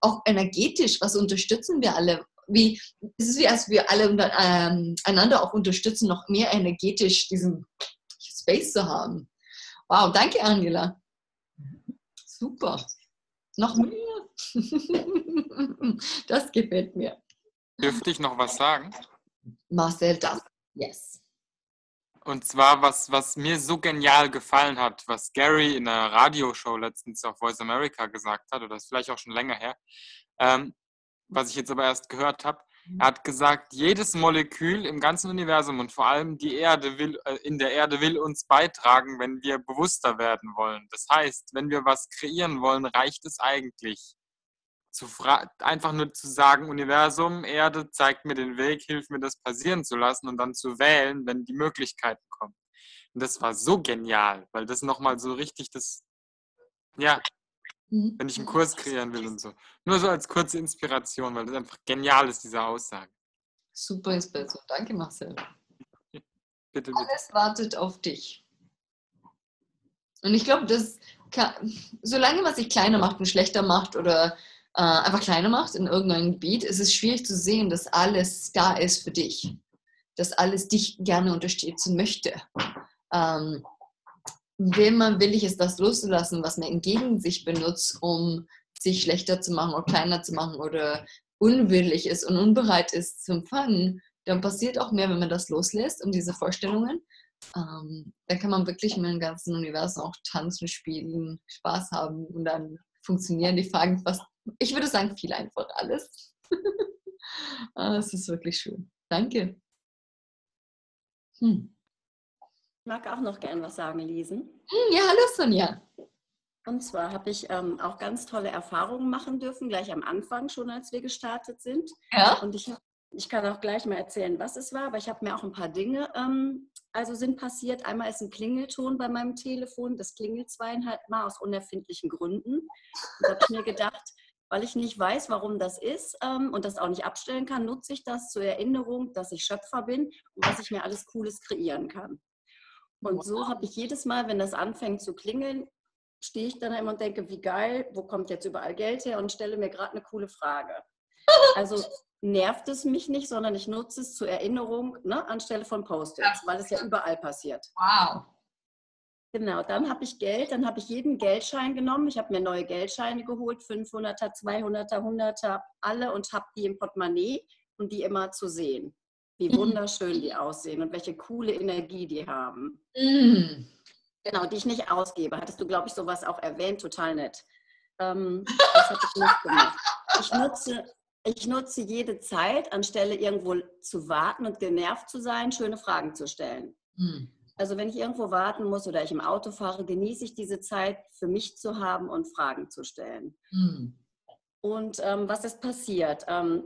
Auch energetisch, was unterstützen wir alle? Wie, es ist wie, als wir alle ähm, einander auch unterstützen, noch mehr energetisch diesen Space zu haben. Wow, danke, Angela. Super. Noch mehr? das gefällt mir. Dürfte ich noch was sagen? Marcel, das. Yes. Und zwar, was, was mir so genial gefallen hat, was Gary in einer Radioshow letztens auf Voice America gesagt hat, oder das ist vielleicht auch schon länger her, ähm, was ich jetzt aber erst gehört habe. Er hat gesagt, jedes Molekül im ganzen Universum und vor allem die Erde will, äh, in der Erde will uns beitragen, wenn wir bewusster werden wollen. Das heißt, wenn wir was kreieren wollen, reicht es eigentlich, zu einfach nur zu sagen, Universum, Erde, zeigt mir den Weg, hilf mir das passieren zu lassen und dann zu wählen, wenn die Möglichkeiten kommen. Und das war so genial, weil das nochmal so richtig das, ja, Mhm. Wenn ich einen Kurs kreieren will und so. Nur so als kurze Inspiration, weil das einfach genial ist, diese Aussage. Super Inspiration. Danke, Marcel. bitte, bitte. Alles wartet auf dich. Und ich glaube, dass solange man sich kleiner macht und schlechter macht oder äh, einfach kleiner macht in irgendeinem Gebiet, ist es schwierig zu sehen, dass alles da ist für dich. Dass alles dich gerne unterstützen möchte. Ähm, wenn man willig ist, das loszulassen, was man gegen sich benutzt, um sich schlechter zu machen oder kleiner zu machen oder unwillig ist und unbereit ist zu empfangen, dann passiert auch mehr, wenn man das loslässt und diese Vorstellungen. Ähm, dann kann man wirklich mit dem ganzen Universum auch tanzen, spielen, Spaß haben und dann funktionieren die Fragen fast, ich würde sagen, viel einfach alles. ah, es ist wirklich schön. Danke. Hm. Ich mag auch noch gern was sagen, Liesen. Hm, ja, hallo Sonja. Und zwar habe ich ähm, auch ganz tolle Erfahrungen machen dürfen, gleich am Anfang schon, als wir gestartet sind. Ja. Und ich, ich kann auch gleich mal erzählen, was es war, aber ich habe mir auch ein paar Dinge, ähm, also sind passiert. Einmal ist ein Klingelton bei meinem Telefon, das klingelt zweieinhalb Mal aus unerfindlichen Gründen. Und da habe ich mir gedacht, weil ich nicht weiß, warum das ist ähm, und das auch nicht abstellen kann, nutze ich das zur Erinnerung, dass ich Schöpfer bin und was ich mir alles Cooles kreieren kann. Und so habe ich jedes Mal, wenn das anfängt zu klingeln, stehe ich dann immer und denke, wie geil, wo kommt jetzt überall Geld her und stelle mir gerade eine coole Frage. Also nervt es mich nicht, sondern ich nutze es zur Erinnerung ne, anstelle von Post-its, weil es ja überall passiert. Wow. Genau, dann habe ich Geld, dann habe ich jeden Geldschein genommen. Ich habe mir neue Geldscheine geholt, 500er, 200er, 100er, alle und habe die im Portemonnaie und die immer zu sehen wie mhm. wunderschön die aussehen und welche coole Energie die haben. Mm. Genau, die ich nicht ausgebe. Hattest du, glaube ich, sowas auch erwähnt? Total nett. Ähm, das habe ich nicht gemacht. Ich nutze, ich nutze jede Zeit, anstelle irgendwo zu warten und genervt zu sein, schöne Fragen zu stellen. Mm. Also wenn ich irgendwo warten muss oder ich im Auto fahre, genieße ich diese Zeit für mich zu haben und Fragen zu stellen. Mm. Und ähm, was ist passiert? Ähm,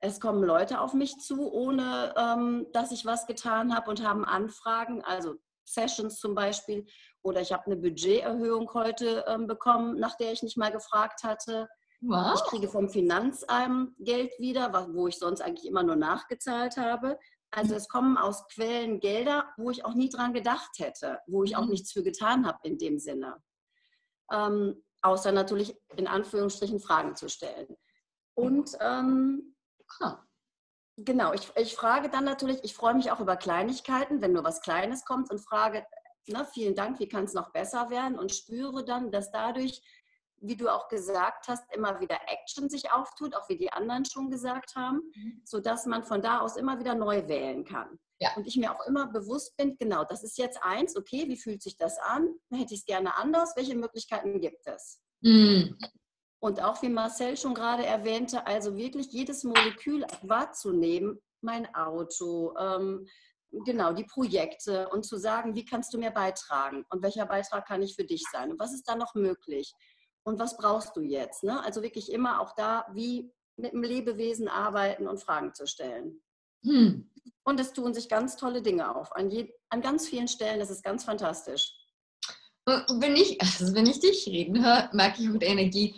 es kommen Leute auf mich zu, ohne ähm, dass ich was getan habe und haben Anfragen, also Sessions zum Beispiel. Oder ich habe eine Budgeterhöhung heute ähm, bekommen, nach der ich nicht mal gefragt hatte. Wow. Ich kriege vom Finanzamt Geld wieder, wo ich sonst eigentlich immer nur nachgezahlt habe. Also es kommen aus Quellen Gelder, wo ich auch nie dran gedacht hätte, wo ich auch mhm. nichts für getan habe in dem Sinne. Ähm, außer natürlich in Anführungsstrichen Fragen zu stellen. Und ähm, Ah. Genau, ich, ich frage dann natürlich, ich freue mich auch über Kleinigkeiten, wenn nur was Kleines kommt und frage, na, vielen Dank, wie kann es noch besser werden und spüre dann, dass dadurch, wie du auch gesagt hast, immer wieder Action sich auftut, auch wie die anderen schon gesagt haben, mhm. sodass man von da aus immer wieder neu wählen kann. Ja. Und ich mir auch immer bewusst bin, genau, das ist jetzt eins, okay, wie fühlt sich das an? Hätte ich es gerne anders? Welche Möglichkeiten gibt es? Mhm. Und auch wie Marcel schon gerade erwähnte, also wirklich jedes Molekül wahrzunehmen, mein Auto, ähm, genau, die Projekte und zu sagen, wie kannst du mir beitragen und welcher Beitrag kann ich für dich sein und was ist da noch möglich und was brauchst du jetzt? Ne? Also wirklich immer auch da, wie mit einem Lebewesen arbeiten und Fragen zu stellen. Hm. Und es tun sich ganz tolle Dinge auf. An, je, an ganz vielen Stellen, das ist ganz fantastisch. Wenn ich, also wenn ich dich reden höre, merke ich die Energie,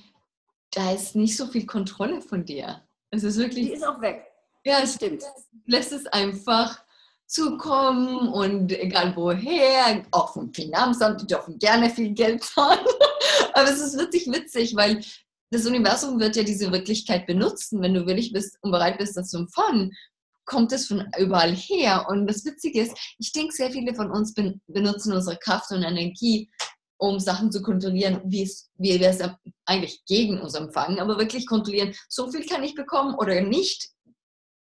da ist nicht so viel Kontrolle von dir. Es ist wirklich. Die ist auch weg. Ja, es stimmt. Lässt es einfach zukommen und egal woher, auch vom Finanzamt, die dürfen gerne viel Geld zahlen. Aber es ist wirklich witzig, weil das Universum wird ja diese Wirklichkeit benutzen, wenn du willig bist und bereit bist, das zu empfangen kommt es von überall her. Und das Witzige ist, ich denke, sehr viele von uns benutzen unsere Kraft und Energie um Sachen zu kontrollieren, wie wir es eigentlich gegen uns empfangen, aber wirklich kontrollieren, so viel kann ich bekommen oder nicht.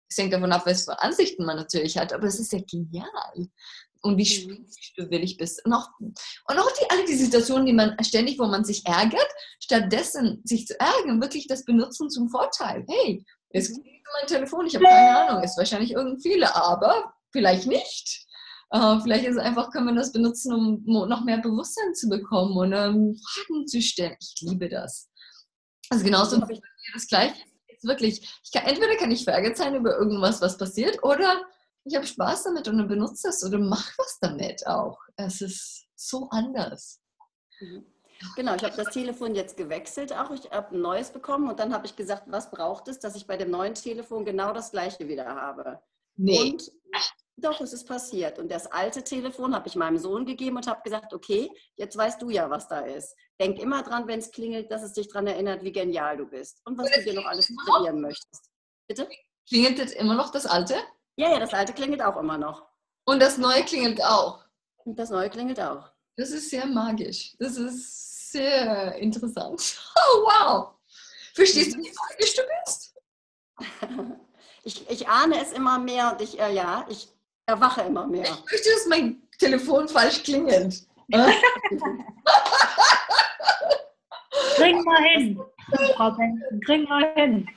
Es hängt davon ab, was für Ansichten man natürlich hat, aber es ist ja genial. Und wie spielst du willig bist. Und auch, und auch die, alle die Situationen, die man ständig, wo man sich ärgert, stattdessen sich zu ärgern, wirklich das benutzen zum Vorteil. Hey, jetzt mhm. mein Telefon, ich habe keine Ahnung, ist wahrscheinlich irgend viele, aber vielleicht nicht. Uh, vielleicht ist es einfach, können wir das benutzen, um noch mehr Bewusstsein zu bekommen und um, Fragen zu stellen. Ich liebe das. Also genauso habe ich das gleich. Jetzt wirklich, ich kann, entweder kann ich verärgert sein über irgendwas, was passiert, oder ich habe Spaß damit und benutze es oder mach was damit auch. Es ist so anders. Mhm. Genau, ich habe das Telefon jetzt gewechselt auch. Ich habe ein neues bekommen und dann habe ich gesagt, was braucht es, dass ich bei dem neuen Telefon genau das gleiche wieder habe. Nee. Und doch, es ist passiert. Und das alte Telefon habe ich meinem Sohn gegeben und habe gesagt, okay, jetzt weißt du ja, was da ist. Denk immer dran, wenn es klingelt, dass es dich daran erinnert, wie genial du bist und was du dir noch alles kreieren möchtest. Bitte? Klingelt jetzt immer noch das alte? Ja, ja, das alte klingelt auch immer noch. Und das neue klingelt auch? Und das neue klingelt auch. Das ist sehr magisch. Das ist sehr interessant. Oh, wow. Verstehst du, wie magisch du bist? ich, ich ahne es immer mehr und ich, äh, ja, ich erwache immer mehr. Ich möchte, dass mein Telefon falsch klingelt. Kriegen wir hin, Frau Benson, kriegen wir hin.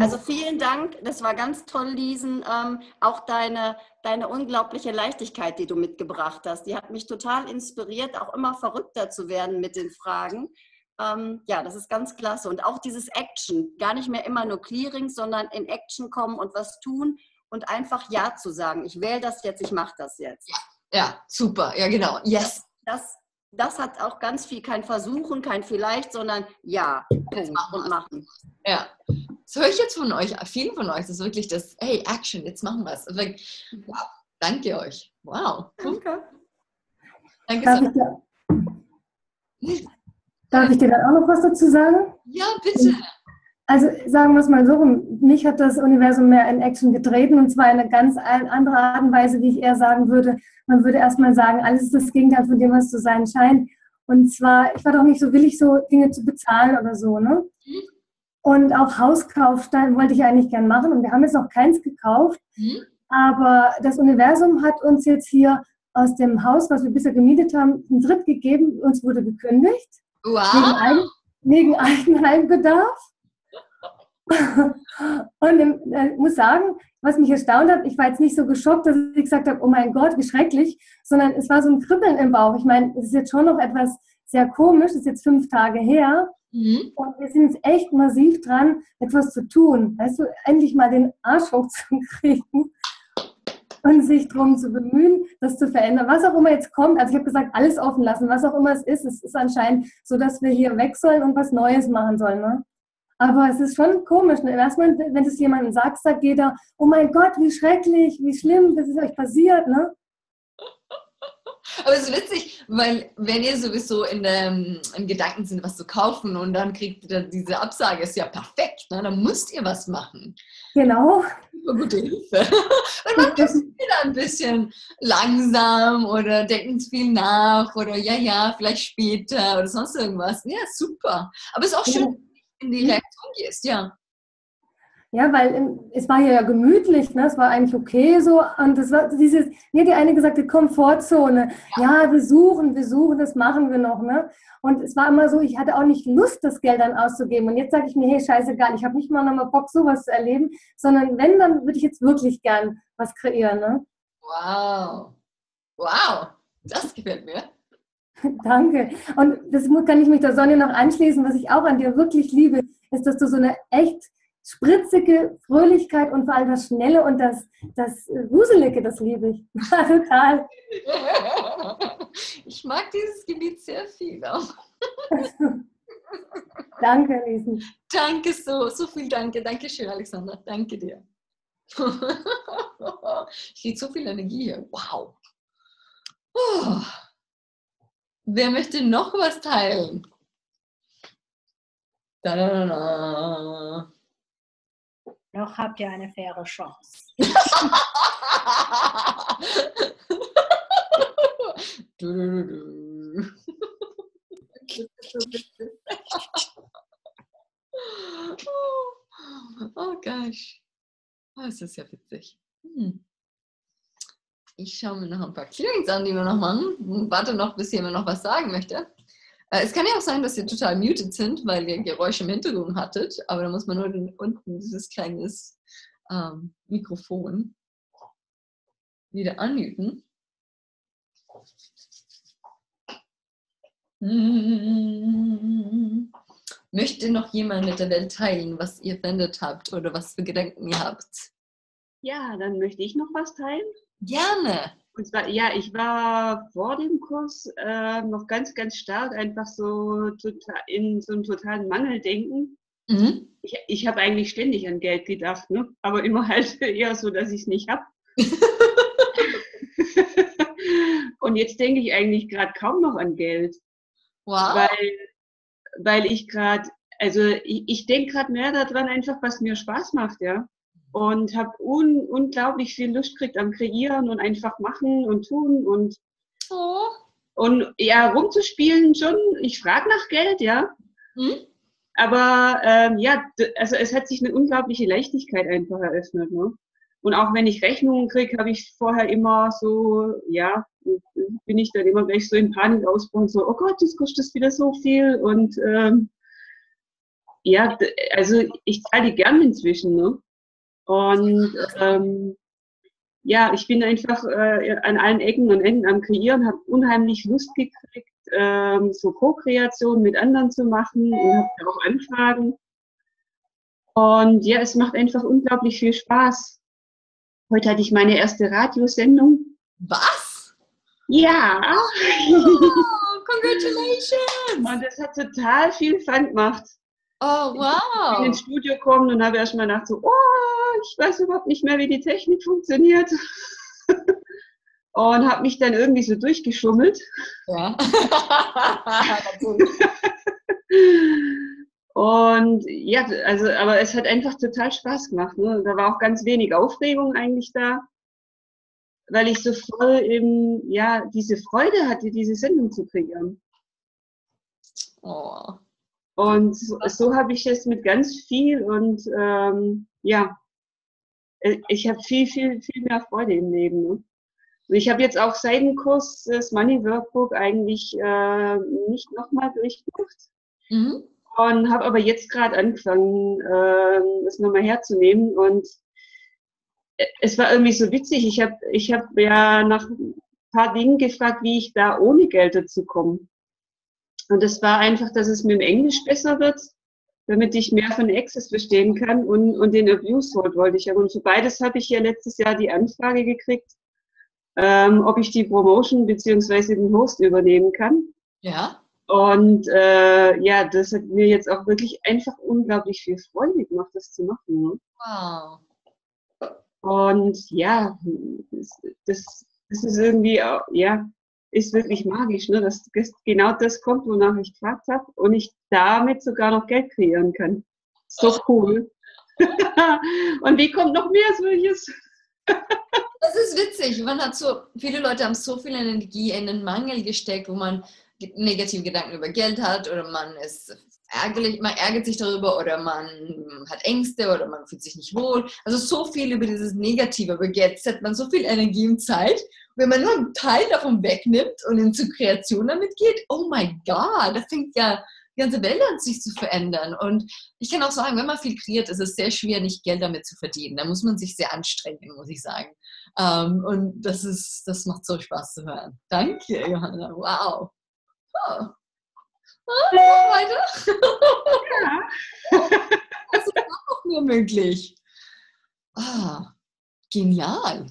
Also vielen Dank, das war ganz toll, Liesen. Ähm, auch deine, deine unglaubliche Leichtigkeit, die du mitgebracht hast, die hat mich total inspiriert, auch immer verrückter zu werden mit den Fragen. Ähm, ja, das ist ganz klasse. Und auch dieses Action, gar nicht mehr immer nur Clearing, sondern in Action kommen und was tun und einfach Ja zu sagen. Ich wähle das jetzt, ich mache das jetzt. Ja, ja, super, ja genau. Yes. Das, das hat auch ganz viel kein Versuchen, kein Vielleicht, sondern Ja Punkt, und machen. Ja. Das höre ich jetzt von euch, vielen von euch, das ist wirklich das, hey, Action, jetzt machen wir es. Wow, danke euch. Wow. Danke. Danke Darf, ich dir, darf ich dir dann auch noch was dazu sagen? Ja, bitte. Also sagen wir es mal so, mich hat das Universum mehr in Action getreten und zwar in eine ganz andere Art und Weise, wie ich eher sagen würde. Man würde erstmal sagen, alles ist das Gegenteil von dem, was zu sein scheint. Und zwar, ich war doch nicht so willig, so Dinge zu bezahlen oder so, ne? Mhm. Und auch Hauskauf wollte ich eigentlich gern machen und wir haben jetzt noch keins gekauft. Mhm. Aber das Universum hat uns jetzt hier aus dem Haus, was wir bisher gemietet haben, einen Dritt gegeben. Uns wurde gekündigt. Wow. Wegen, Eigen, wegen Eigenheimbedarf. Und ich äh, muss sagen, was mich erstaunt hat, ich war jetzt nicht so geschockt, dass ich gesagt habe, oh mein Gott, wie schrecklich, sondern es war so ein Kribbeln im Bauch. Ich meine, es ist jetzt schon noch etwas sehr komisch, es ist jetzt fünf Tage her. Mhm. Und wir sind jetzt echt massiv dran, etwas zu tun. Weißt du, endlich mal den Arsch hochzukriegen und sich darum zu bemühen, das zu verändern. Was auch immer jetzt kommt, also ich habe gesagt, alles offen lassen, was auch immer es ist. Es ist anscheinend so, dass wir hier weg sollen und was Neues machen sollen. Ne? Aber es ist schon komisch. Ne? Erstmal, wenn es jemandem sagt, sagt jeder, oh mein Gott, wie schrecklich, wie schlimm, das ist euch passiert. Ne? Aber es ist witzig, weil wenn ihr sowieso in dem, im Gedanken sind, was zu kaufen und dann kriegt ihr diese Absage, ist ja perfekt, ne? dann müsst ihr was machen. Genau. Gute Hilfe. Und man ist wieder ein bisschen langsam oder denken viel nach oder ja, ja, vielleicht später oder sonst irgendwas. Ja, super. Aber es ist auch schön, in die Reaktion gehst, ja. Ja, weil es war ja gemütlich, ne? es war eigentlich okay so. Und das war dieses, mir die eine gesagt, die Komfortzone. Ja. ja, wir suchen, wir suchen, das machen wir noch. Ne? Und es war immer so, ich hatte auch nicht Lust, das Geld dann auszugeben. Und jetzt sage ich mir, hey, scheißegal, ich habe nicht mal nochmal Bock, sowas zu erleben, sondern wenn, dann würde ich jetzt wirklich gern was kreieren. Ne? Wow. Wow, das gefällt mir. Danke. Und das kann ich mich der Sonja noch anschließen. Was ich auch an dir wirklich liebe, ist, dass du so eine echt spritzige Fröhlichkeit und vor allem das Schnelle und das, das Wuselige, das liebe ich. Total. Ich mag dieses Gebiet sehr viel auch. danke, Riesen. Danke so, so viel Danke. Dankeschön, Alexander. Danke dir. Ich kriege so viel Energie hier. Wow. Oh. Wer möchte noch was teilen? Da, da, da, noch habt ihr eine faire Chance. oh gosh. Oh, das ist ja witzig. Ich schaue mir noch ein paar Clearings an, die wir noch machen. Warte noch, bis jemand noch was sagen möchte. Äh, es kann ja auch sein, dass ihr total muted sind, weil ihr Geräusche im Hintergrund hattet, aber da muss man nur den, unten dieses kleine ähm, Mikrofon wieder unmuten. Hm. Möchte noch jemand mit der Welt teilen, was ihr verwendet habt oder was für Gedanken ihr habt? Ja, dann möchte ich noch was teilen. Gerne. Und zwar, ja, ich war vor dem Kurs äh, noch ganz, ganz stark einfach so total, in so einem totalen Mangeldenken. Mhm. Ich, ich habe eigentlich ständig an Geld gedacht, ne? aber immer halt eher so, dass ich es nicht habe. Und jetzt denke ich eigentlich gerade kaum noch an Geld. Wow. Weil, weil ich gerade, also ich, ich denke gerade mehr daran einfach, was mir Spaß macht, ja und habe un unglaublich viel Lust gekriegt am Kreieren und einfach machen und tun und oh. und ja rumzuspielen schon. Ich frage nach Geld, ja. Hm? Aber ähm, ja, also es hat sich eine unglaubliche Leichtigkeit einfach eröffnet. Ne? Und auch wenn ich Rechnungen kriege, habe ich vorher immer so, ja, bin ich dann immer gleich so in Panik ausgebrochen, so, oh Gott, das kostet wieder so viel. Und ähm, ja, also ich zahle die gern inzwischen. Ne? Und ähm, ja, ich bin einfach äh, an allen Ecken und Enden am Kreieren, habe unheimlich Lust gekriegt, ähm, so Co-Kreationen mit anderen zu machen und habe auch Anfragen. Und ja, es macht einfach unglaublich viel Spaß. Heute hatte ich meine erste Radiosendung. Was? Ja. Oh, congratulations! Und das hat total viel Fun gemacht. Oh, wow. Ich bin ins Studio gekommen und habe erstmal gedacht so, oh, ich weiß überhaupt nicht mehr, wie die Technik funktioniert. und habe mich dann irgendwie so durchgeschummelt. Ja. und ja, also, aber es hat einfach total Spaß gemacht. Ne? Da war auch ganz wenig Aufregung eigentlich da, weil ich so voll eben, ja, diese Freude hatte, diese Sendung zu kreieren. Oh. Und so, so habe ich es mit ganz viel und ähm, ja, ich habe viel, viel, viel mehr Freude im Leben. Ne? Und ich habe jetzt auch seit dem Kurs das Money Workbook eigentlich äh, nicht nochmal durchgemacht. Mhm. Und habe aber jetzt gerade angefangen, äh, das nochmal herzunehmen. Und äh, es war irgendwie so witzig. Ich habe ich hab ja nach ein paar Dingen gefragt, wie ich da ohne Geld dazu komme. Und das war einfach, dass es mit dem Englisch besser wird damit ich mehr von Access verstehen kann und, und den Abuse Hold wollte ich haben. Und für beides habe ich ja letztes Jahr die Anfrage gekriegt, ähm, ob ich die Promotion beziehungsweise den Host übernehmen kann. Ja. Und äh, ja, das hat mir jetzt auch wirklich einfach unglaublich viel Freude gemacht, das zu machen. Ne? Wow. Und ja, das, das, das ist irgendwie, auch, ja, ist wirklich magisch, ne? dass genau das kommt, wonach ich gefragt habe und ich damit sogar noch Geld kreieren kann. Ist doch cool. und wie kommt noch mehr solches? das ist witzig. Man hat so, viele Leute haben so viel Energie in den Mangel gesteckt, wo man negative Gedanken über Geld hat oder man ist ärgerlich, man ärgert sich darüber oder man hat Ängste oder man fühlt sich nicht wohl. Also so viel über dieses Negative, aber jetzt hat man so viel Energie und Zeit. Wenn man nur einen Teil davon wegnimmt und in zur Kreation damit geht, oh mein Gott, da fängt ja die ganze Welt an sich zu verändern. Und ich kann auch sagen, wenn man viel kreiert, ist es sehr schwer, nicht Geld damit zu verdienen. Da muss man sich sehr anstrengen, muss ich sagen. Ähm, und das ist, das macht so Spaß zu hören. Danke, Johanna. Wow. Oh. Weiter. Ja. das ist auch nur möglich. Ah, genial.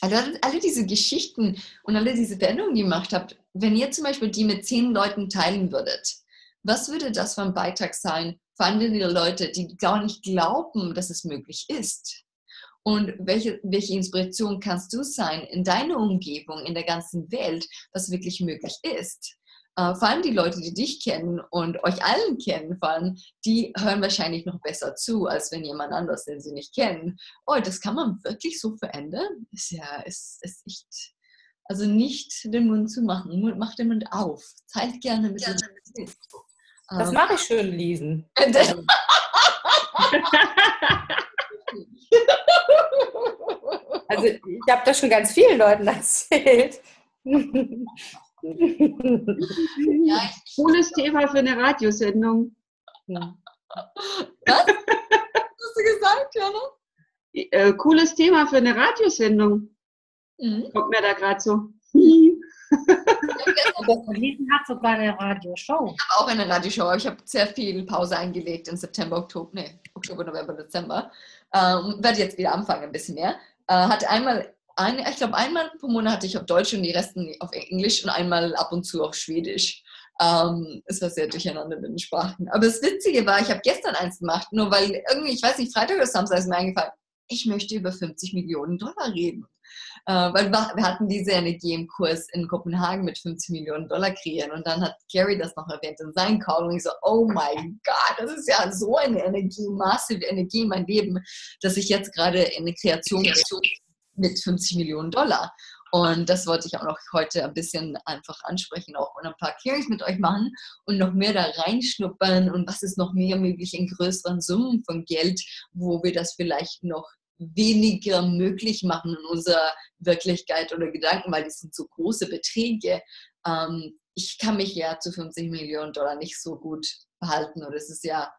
Also alle diese Geschichten und alle diese Veränderungen, die ihr gemacht habt, wenn ihr zum Beispiel die mit zehn Leuten teilen würdet, was würde das für ein Beitrag sein für andere Leute, die gar nicht glauben, dass es möglich ist? Und welche, welche Inspiration kannst du sein in deiner Umgebung, in der ganzen Welt, was wirklich möglich ist? Äh, vor allem die Leute, die dich kennen und euch allen kennen, vor allem, die hören wahrscheinlich noch besser zu, als wenn jemand anders, den sie nicht kennen. Oh, das kann man wirklich so verändern? Ist ja, ist, ist echt. Also nicht den Mund zu machen, mach den Mund auf. Zeigt gerne mit dem Mund. Das ähm, mache ich schön, Liesen. also ich habe das schon ganz vielen Leuten erzählt ja, Cooles Thema für eine Radiosendung. Was? Was hast du gesagt, Jana? Äh, cooles Thema für eine Radiosendung. Mhm. Kommt mir da gerade so. Liesen hat sogar eine Radioshow. Ich habe auch eine Radioshow, ich habe sehr viel Pause eingelegt im September, Oktober, nee, Oktober, November, Dezember. Ähm, werde jetzt wieder anfangen, ein bisschen mehr. Äh, hatte einmal eine, ich glaube, einmal pro Monat hatte ich auf Deutsch und die Resten auf Englisch und einmal ab und zu auf Schwedisch. Ähm, es war sehr durcheinander mit den Sprachen. Aber das Witzige war, ich habe gestern eins gemacht, nur weil irgendwie, ich weiß nicht, Freitag oder Samstag ist mir eingefallen, ich möchte über 50 Millionen Dollar reden. Äh, weil wir hatten diese Energie im Kurs in Kopenhagen mit 50 Millionen Dollar kreieren und dann hat Gary das noch erwähnt in seinem Call und ich so, oh mein Gott, das ist ja so eine Energie, massive Energie in mein Leben, dass ich jetzt gerade in eine Kreation mit 50 Millionen Dollar. Und das wollte ich auch noch heute ein bisschen einfach ansprechen auch und ein paar Clearings mit euch machen und noch mehr da reinschnuppern und was ist noch mehr möglich in größeren Summen von Geld, wo wir das vielleicht noch weniger möglich machen in unserer Wirklichkeit oder Gedanken, weil das sind so große Beträge. Ähm, ich kann mich ja zu 50 Millionen Dollar nicht so gut verhalten oder es ist ja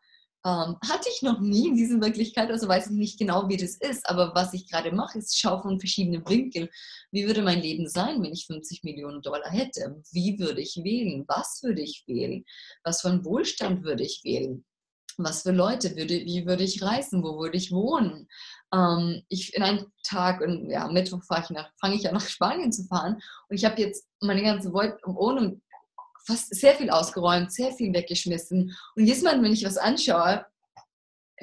ähm, hatte ich noch nie in dieser Wirklichkeit, also weiß ich nicht genau, wie das ist. Aber was ich gerade mache, ist, schaue von verschiedenen Winkeln. Wie würde mein Leben sein, wenn ich 50 Millionen Dollar hätte? Wie würde ich wählen? Was würde ich wählen? Was für einen Wohlstand würde ich wählen? Was für Leute würde, wie würde ich reisen? Wo würde ich wohnen? Ähm, ich in einem Tag, und ja, Mittwoch fange ich ja nach Spanien zu fahren. Und ich habe jetzt meine ganze Wohnung fast sehr viel ausgeräumt, sehr viel weggeschmissen. Und jedes Mal, wenn ich was anschaue,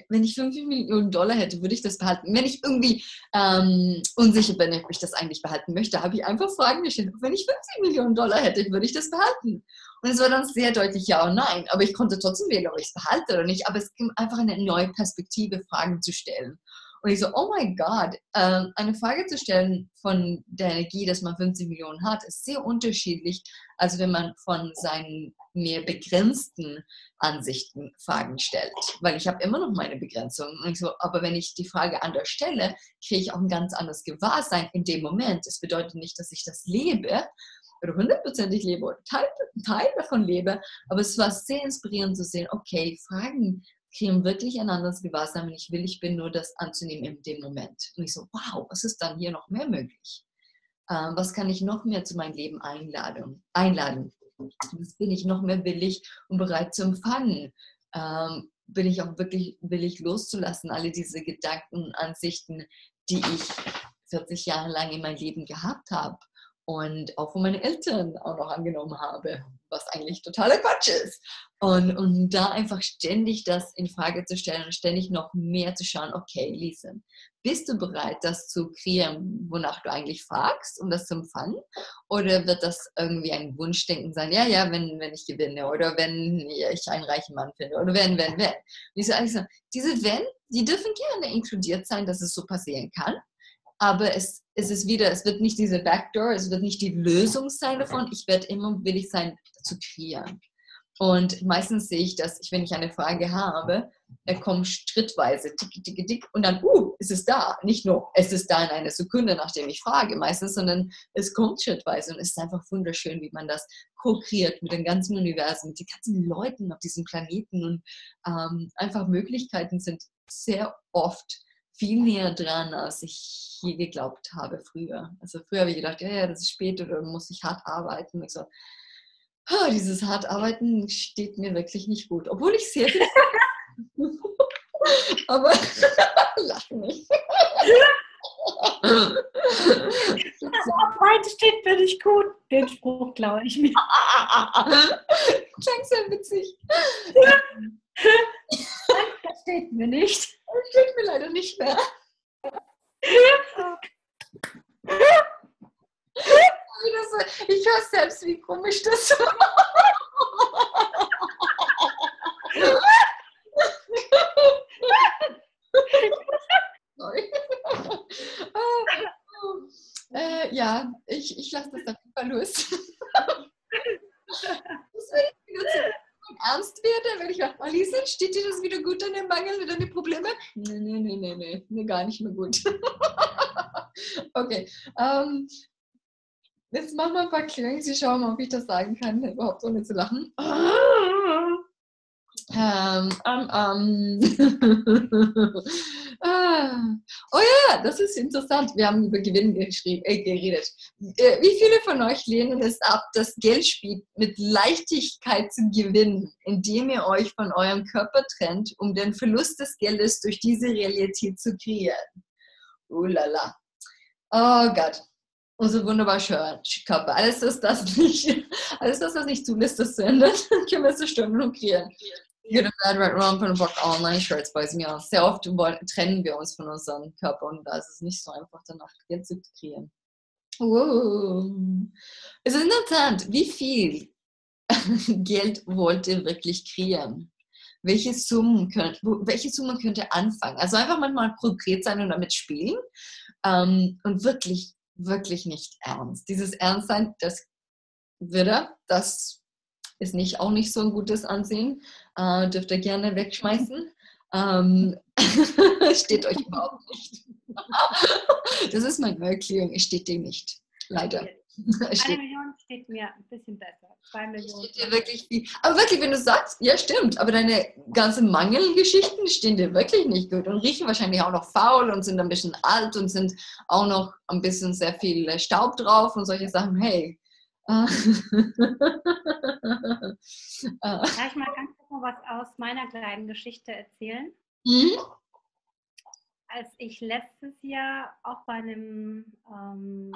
wenn ich 5 Millionen Dollar hätte, würde ich das behalten. Wenn ich irgendwie ähm, unsicher bin, ob ich das eigentlich behalten möchte, habe ich einfach Fragen gestellt. Wenn ich 50 Millionen Dollar hätte, würde ich das behalten. Und es war dann sehr deutlich ja und nein. Aber ich konnte trotzdem wählen, ob ich es behalte oder nicht. Aber es ging einfach eine neue Perspektive, Fragen zu stellen. Und ich so, oh mein Gott, äh, eine Frage zu stellen von der Energie, dass man 50 Millionen hat, ist sehr unterschiedlich, als wenn man von seinen mehr begrenzten Ansichten Fragen stellt. Weil ich habe immer noch meine Begrenzung. Und ich so, aber wenn ich die Frage anders stelle, kriege ich auch ein ganz anderes Gewahrsein in dem Moment. Das bedeutet nicht, dass ich das lebe, oder hundertprozentig lebe oder Teil, Teil davon lebe, aber es war sehr inspirierend zu sehen, okay, Fragen kriegen wirklich ein anderes Gewahrsein, wenn ich will, ich bin nur das anzunehmen in dem Moment. Und ich so, wow, was ist dann hier noch mehr möglich? Ähm, was kann ich noch mehr zu meinem Leben einladen? einladen? Was bin ich noch mehr willig und bereit zu empfangen? Ähm, bin ich auch wirklich willig loszulassen, alle diese Gedanken, Ansichten, die ich 40 Jahre lang in meinem Leben gehabt habe und auch von meinen Eltern auch noch angenommen habe, was eigentlich totaler Quatsch ist. Und, und da einfach ständig das in Frage zu stellen und ständig noch mehr zu schauen, okay, Lisa, bist du bereit, das zu kreieren, wonach du eigentlich fragst, um das zu empfangen? Oder wird das irgendwie ein Wunschdenken sein, ja, ja, wenn, wenn ich gewinne oder wenn ich einen reichen Mann finde oder wenn, wenn, wenn. ich so, diese Wenn, die dürfen gerne inkludiert sein, dass es so passieren kann aber es, es ist wieder, es wird nicht diese Backdoor, es wird nicht die Lösung sein davon. Ich werde immer willig sein, zu kreieren. Und meistens sehe ich dass ich, wenn ich eine Frage habe, er kommt schrittweise, tick, tick, tick, und dann, uh, ist es da. Nicht nur, es ist da in einer Sekunde, nachdem ich frage, meistens, sondern es kommt schrittweise und es ist einfach wunderschön, wie man das ko-kreiert mit dem ganzen Universum, mit den ganzen Leuten auf diesem Planeten und ähm, einfach Möglichkeiten sind sehr oft viel näher dran, als ich je geglaubt habe früher. Also früher habe ich gedacht, ja, ja, das ist spät oder muss ich hart arbeiten. Und ich so, oh, dieses hart arbeiten steht mir wirklich nicht gut. Obwohl ich sehr viel... Aber lach nicht. Arbeit steht mir nicht gut. Den Spruch glaube ich mir. Klang sehr witzig. das steht mir nicht. Das steht mir leider nicht mehr. Ich höre selbst, wie komisch das war. äh, ja, ich, ich lasse das auf jeden Fall los. das will ich wieder ernst werde, wenn ich sage, Alisa, steht dir das wieder gut dem Mangel mit deinen Probleme? Nee, nee, nee, nee, nee, nee, gar nicht mehr gut. okay. Ähm, jetzt machen wir ein paar Clearings. Ich schaue mal, ob ich das sagen kann, überhaupt ohne zu lachen. Ähm, ähm, ähm. ah. Oh ja, das ist interessant. Wir haben über Gewinn äh, geredet. Äh, wie viele von euch lehnen es ab, das Geldspiel mit Leichtigkeit zu gewinnen, indem ihr euch von eurem Körper trennt, um den Verlust des Geldes durch diese Realität zu kreieren? Oh la la. Oh Gott. Unser wunderbarer Körper. Alles das, das nicht, alles das, was nicht zulässt, das zu ändern, können wir zerstören und kreieren. Good and bad, right, wrong, von Rock Online-Shirts bei mir. Sehr oft trennen wir uns von unserem Körper und da ist es nicht so einfach, danach Geld zu kreieren. Wow. Es ist interessant, wie viel Geld wollt ihr wirklich kreieren? Welche Summen, könnt, welche Summen könnt ihr anfangen? Also einfach manchmal konkret sein und damit spielen ähm, und wirklich, wirklich nicht ernst. Dieses Ernstsein, das würde, das ist nicht, auch nicht so ein gutes Ansehen. Äh, dürft ihr gerne wegschmeißen. Ähm, steht euch überhaupt nicht. das ist meine Erklärung, es steht dir nicht. Leider. Eine Million steht mir ein bisschen besser. Zwei Millionen. Steht dir wirklich viel. Aber wirklich, wenn du sagst, ja stimmt, aber deine ganzen Mangelgeschichten stehen dir wirklich nicht gut und riechen wahrscheinlich auch noch faul und sind ein bisschen alt und sind auch noch ein bisschen sehr viel Staub drauf und solche Sachen. Hey. Darf ich mal ganz kurz was aus meiner kleinen Geschichte erzählen? Mhm als ich letztes Jahr auch bei einem ähm,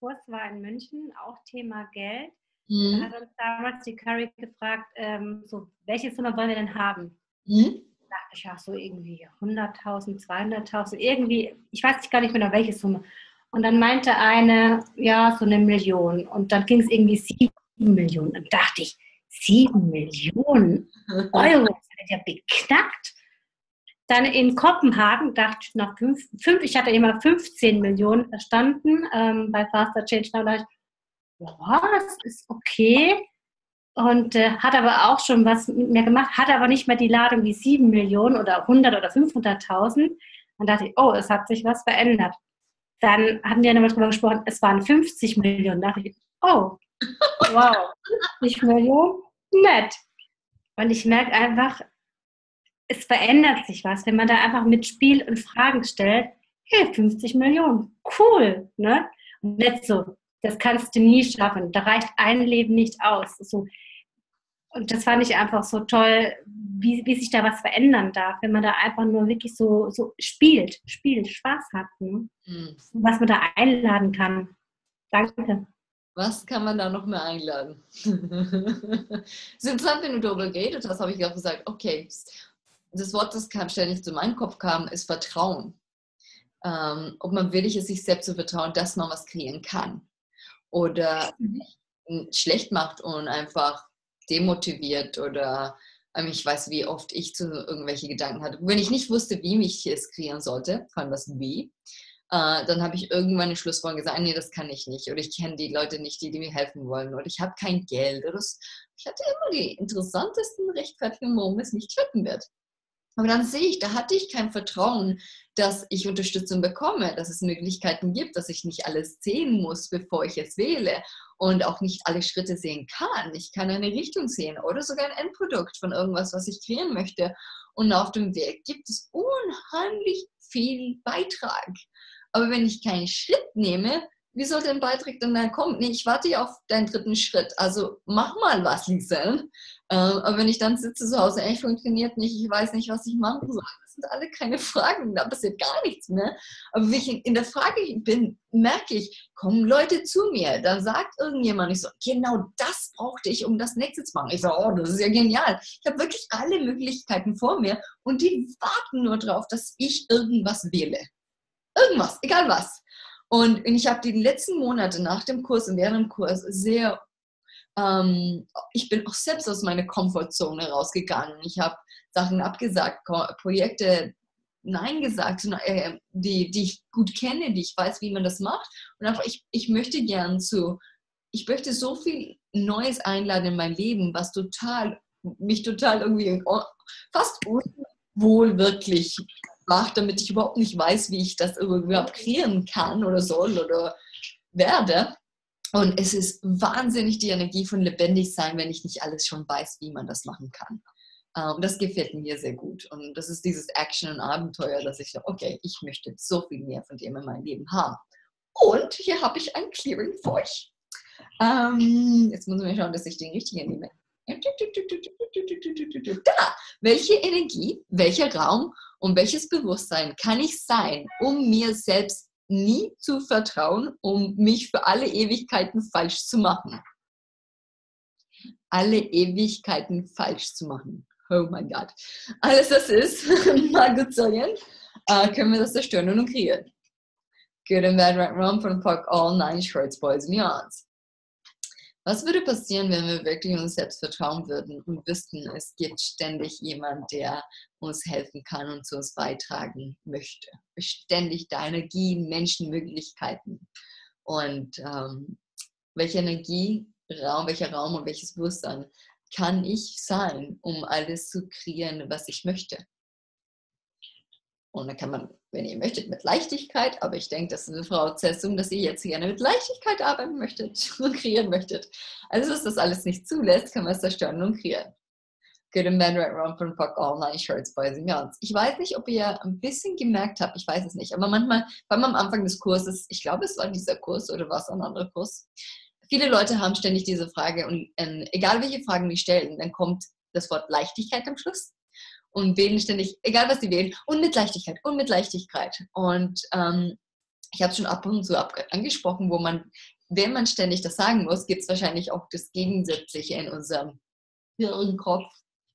Kurs war in München, auch Thema Geld, mhm. da hat uns damals die Curry gefragt, ähm, so, welche Summe wollen wir denn haben? Mhm. Da dachte ich, ja, so irgendwie 100.000, 200.000, irgendwie, ich weiß gar nicht mehr noch welche Summe. Und dann meinte eine, ja, so eine Million. Und dann ging es irgendwie sieben Millionen. Dann dachte ich, sieben Millionen Euro, das wird ja beknackt. Dann in Kopenhagen dachte ich noch fünf, fünf ich hatte immer 15 Millionen verstanden ähm, bei Faster Change Now. Da ich, ja, das ist okay. Und äh, hat aber auch schon was mit mir gemacht, hat aber nicht mehr die Ladung wie 7 Millionen oder 100 oder 500.000. Dann dachte ich, oh, es hat sich was verändert. Dann hatten die nochmal drüber gesprochen, es waren 50 Millionen. Da dachte ich, oh, wow, 50 Millionen, nett. Und ich merke einfach, es verändert sich was, wenn man da einfach mit Spiel und Fragen stellt. Hey, 50 Millionen, cool, ne? Und nicht so, das kannst du nie schaffen. Da reicht ein Leben nicht aus. So. Und das fand ich einfach so toll, wie, wie sich da was verändern darf, wenn man da einfach nur wirklich so, so spielt, spielt, Spaß hat. Ne? Mhm. Was man da einladen kann. Danke. Was kann man da noch mehr einladen? es ist interessant, wenn du darüber geredet hast, habe ich auch gesagt, okay, das Wort, das kam ständig zu meinem Kopf kam, ist Vertrauen. Ähm, ob man willig ist, sich selbst zu vertrauen, dass man was kreieren kann. Oder schlecht macht und einfach demotiviert oder ähm, ich weiß, wie oft ich zu irgendwelche Gedanken hatte. Wenn ich nicht wusste, wie mich es kreieren sollte, vor allem das Wie, äh, dann habe ich irgendwann in Schlussfolgerung gesagt, nee, das kann ich nicht. Oder ich kenne die Leute nicht, die, die mir helfen wollen. Oder ich habe kein Geld. Oder das, ich hatte immer die interessantesten Rechtfertigungen, warum es nicht klappen wird. Aber dann sehe ich, da hatte ich kein Vertrauen, dass ich Unterstützung bekomme, dass es Möglichkeiten gibt, dass ich nicht alles sehen muss, bevor ich es wähle und auch nicht alle Schritte sehen kann. Ich kann eine Richtung sehen oder sogar ein Endprodukt von irgendwas, was ich kreieren möchte. Und auf dem Weg gibt es unheimlich viel Beitrag. Aber wenn ich keinen Schritt nehme, wie soll dein Beitrag denn dann kommen? Nee, ich warte ja auf deinen dritten Schritt. Also mach mal was, Lisa. Ähm, aber wenn ich dann sitze zu Hause, echt funktioniert nicht, ich weiß nicht, was ich machen soll. Das sind alle keine Fragen, da passiert gar nichts mehr. Aber wenn ich in der Frage bin, merke ich, kommen Leute zu mir, dann sagt irgendjemand, ich so, genau das brauchte ich, um das nächste zu machen. Ich so, oh, das ist ja genial. Ich habe wirklich alle Möglichkeiten vor mir und die warten nur darauf, dass ich irgendwas wähle. Irgendwas, egal was. Und ich habe die letzten Monate nach dem Kurs und während dem Kurs sehr ähm, ich bin auch selbst aus meiner Komfortzone rausgegangen. Ich habe Sachen abgesagt, Projekte Nein gesagt, äh, die, die ich gut kenne, die ich weiß, wie man das macht. Und einfach, ich, ich möchte gern zu, ich möchte so viel Neues einladen in mein Leben, was total, mich total irgendwie fast unwohl wirklich macht, damit ich überhaupt nicht weiß, wie ich das überhaupt kreieren kann oder soll oder werde. Und es ist wahnsinnig die Energie von lebendig sein, wenn ich nicht alles schon weiß, wie man das machen kann. Und ähm, das gefällt mir sehr gut. Und das ist dieses Action und Abenteuer, dass ich so, okay, ich möchte so viel mehr von dem in meinem Leben haben. Und hier habe ich ein Clearing für euch. Ähm, jetzt muss ich schauen, dass ich den richtigen nehme. Da! Welche Energie, welcher Raum und welches Bewusstsein kann ich sein, um mir selbst nie zu vertrauen, um mich für alle Ewigkeiten falsch zu machen. Alle Ewigkeiten falsch zu machen. Oh mein Gott. Alles, das ist, mal gut sagen, äh, können wir das zerstören und kreieren. Good and Bad, Right Wrong von Park All Nine Shorts, Boys and Yards. Was würde passieren, wenn wir wirklich uns selbst vertrauen würden und wüssten, es gibt ständig jemand, der uns helfen kann und zu uns beitragen möchte? Ständig da Energie, Menschen, Möglichkeiten. Und ähm, welche Energie, Raum, welcher Raum und welches Bewusstsein kann ich sein, um alles zu kreieren, was ich möchte? Und dann kann man, wenn ihr möchtet, mit Leichtigkeit, aber ich denke, das ist eine Voraussetzung, dass ihr jetzt gerne mit Leichtigkeit arbeiten möchtet und kreieren möchtet. Also, dass das alles nicht zulässt, kann man es zerstören und kreieren. Good and Bad Right Wrong von Fuck All Nine Shirts Boys and Girls. Ich weiß nicht, ob ihr ein bisschen gemerkt habt, ich weiß es nicht, aber manchmal, vor allem am Anfang des Kurses, ich glaube, es war dieser Kurs oder war es ein anderer Kurs, viele Leute haben ständig diese Frage und äh, egal welche Fragen die stellen, dann kommt das Wort Leichtigkeit am Schluss und wählen ständig, egal was sie wählen, und mit Leichtigkeit, und mit Leichtigkeit. Und ähm, ich habe es schon ab und zu angesprochen, wo man, wenn man ständig das sagen muss, gibt es wahrscheinlich auch das Gegensätzliche in unserem Hirn, Kopf,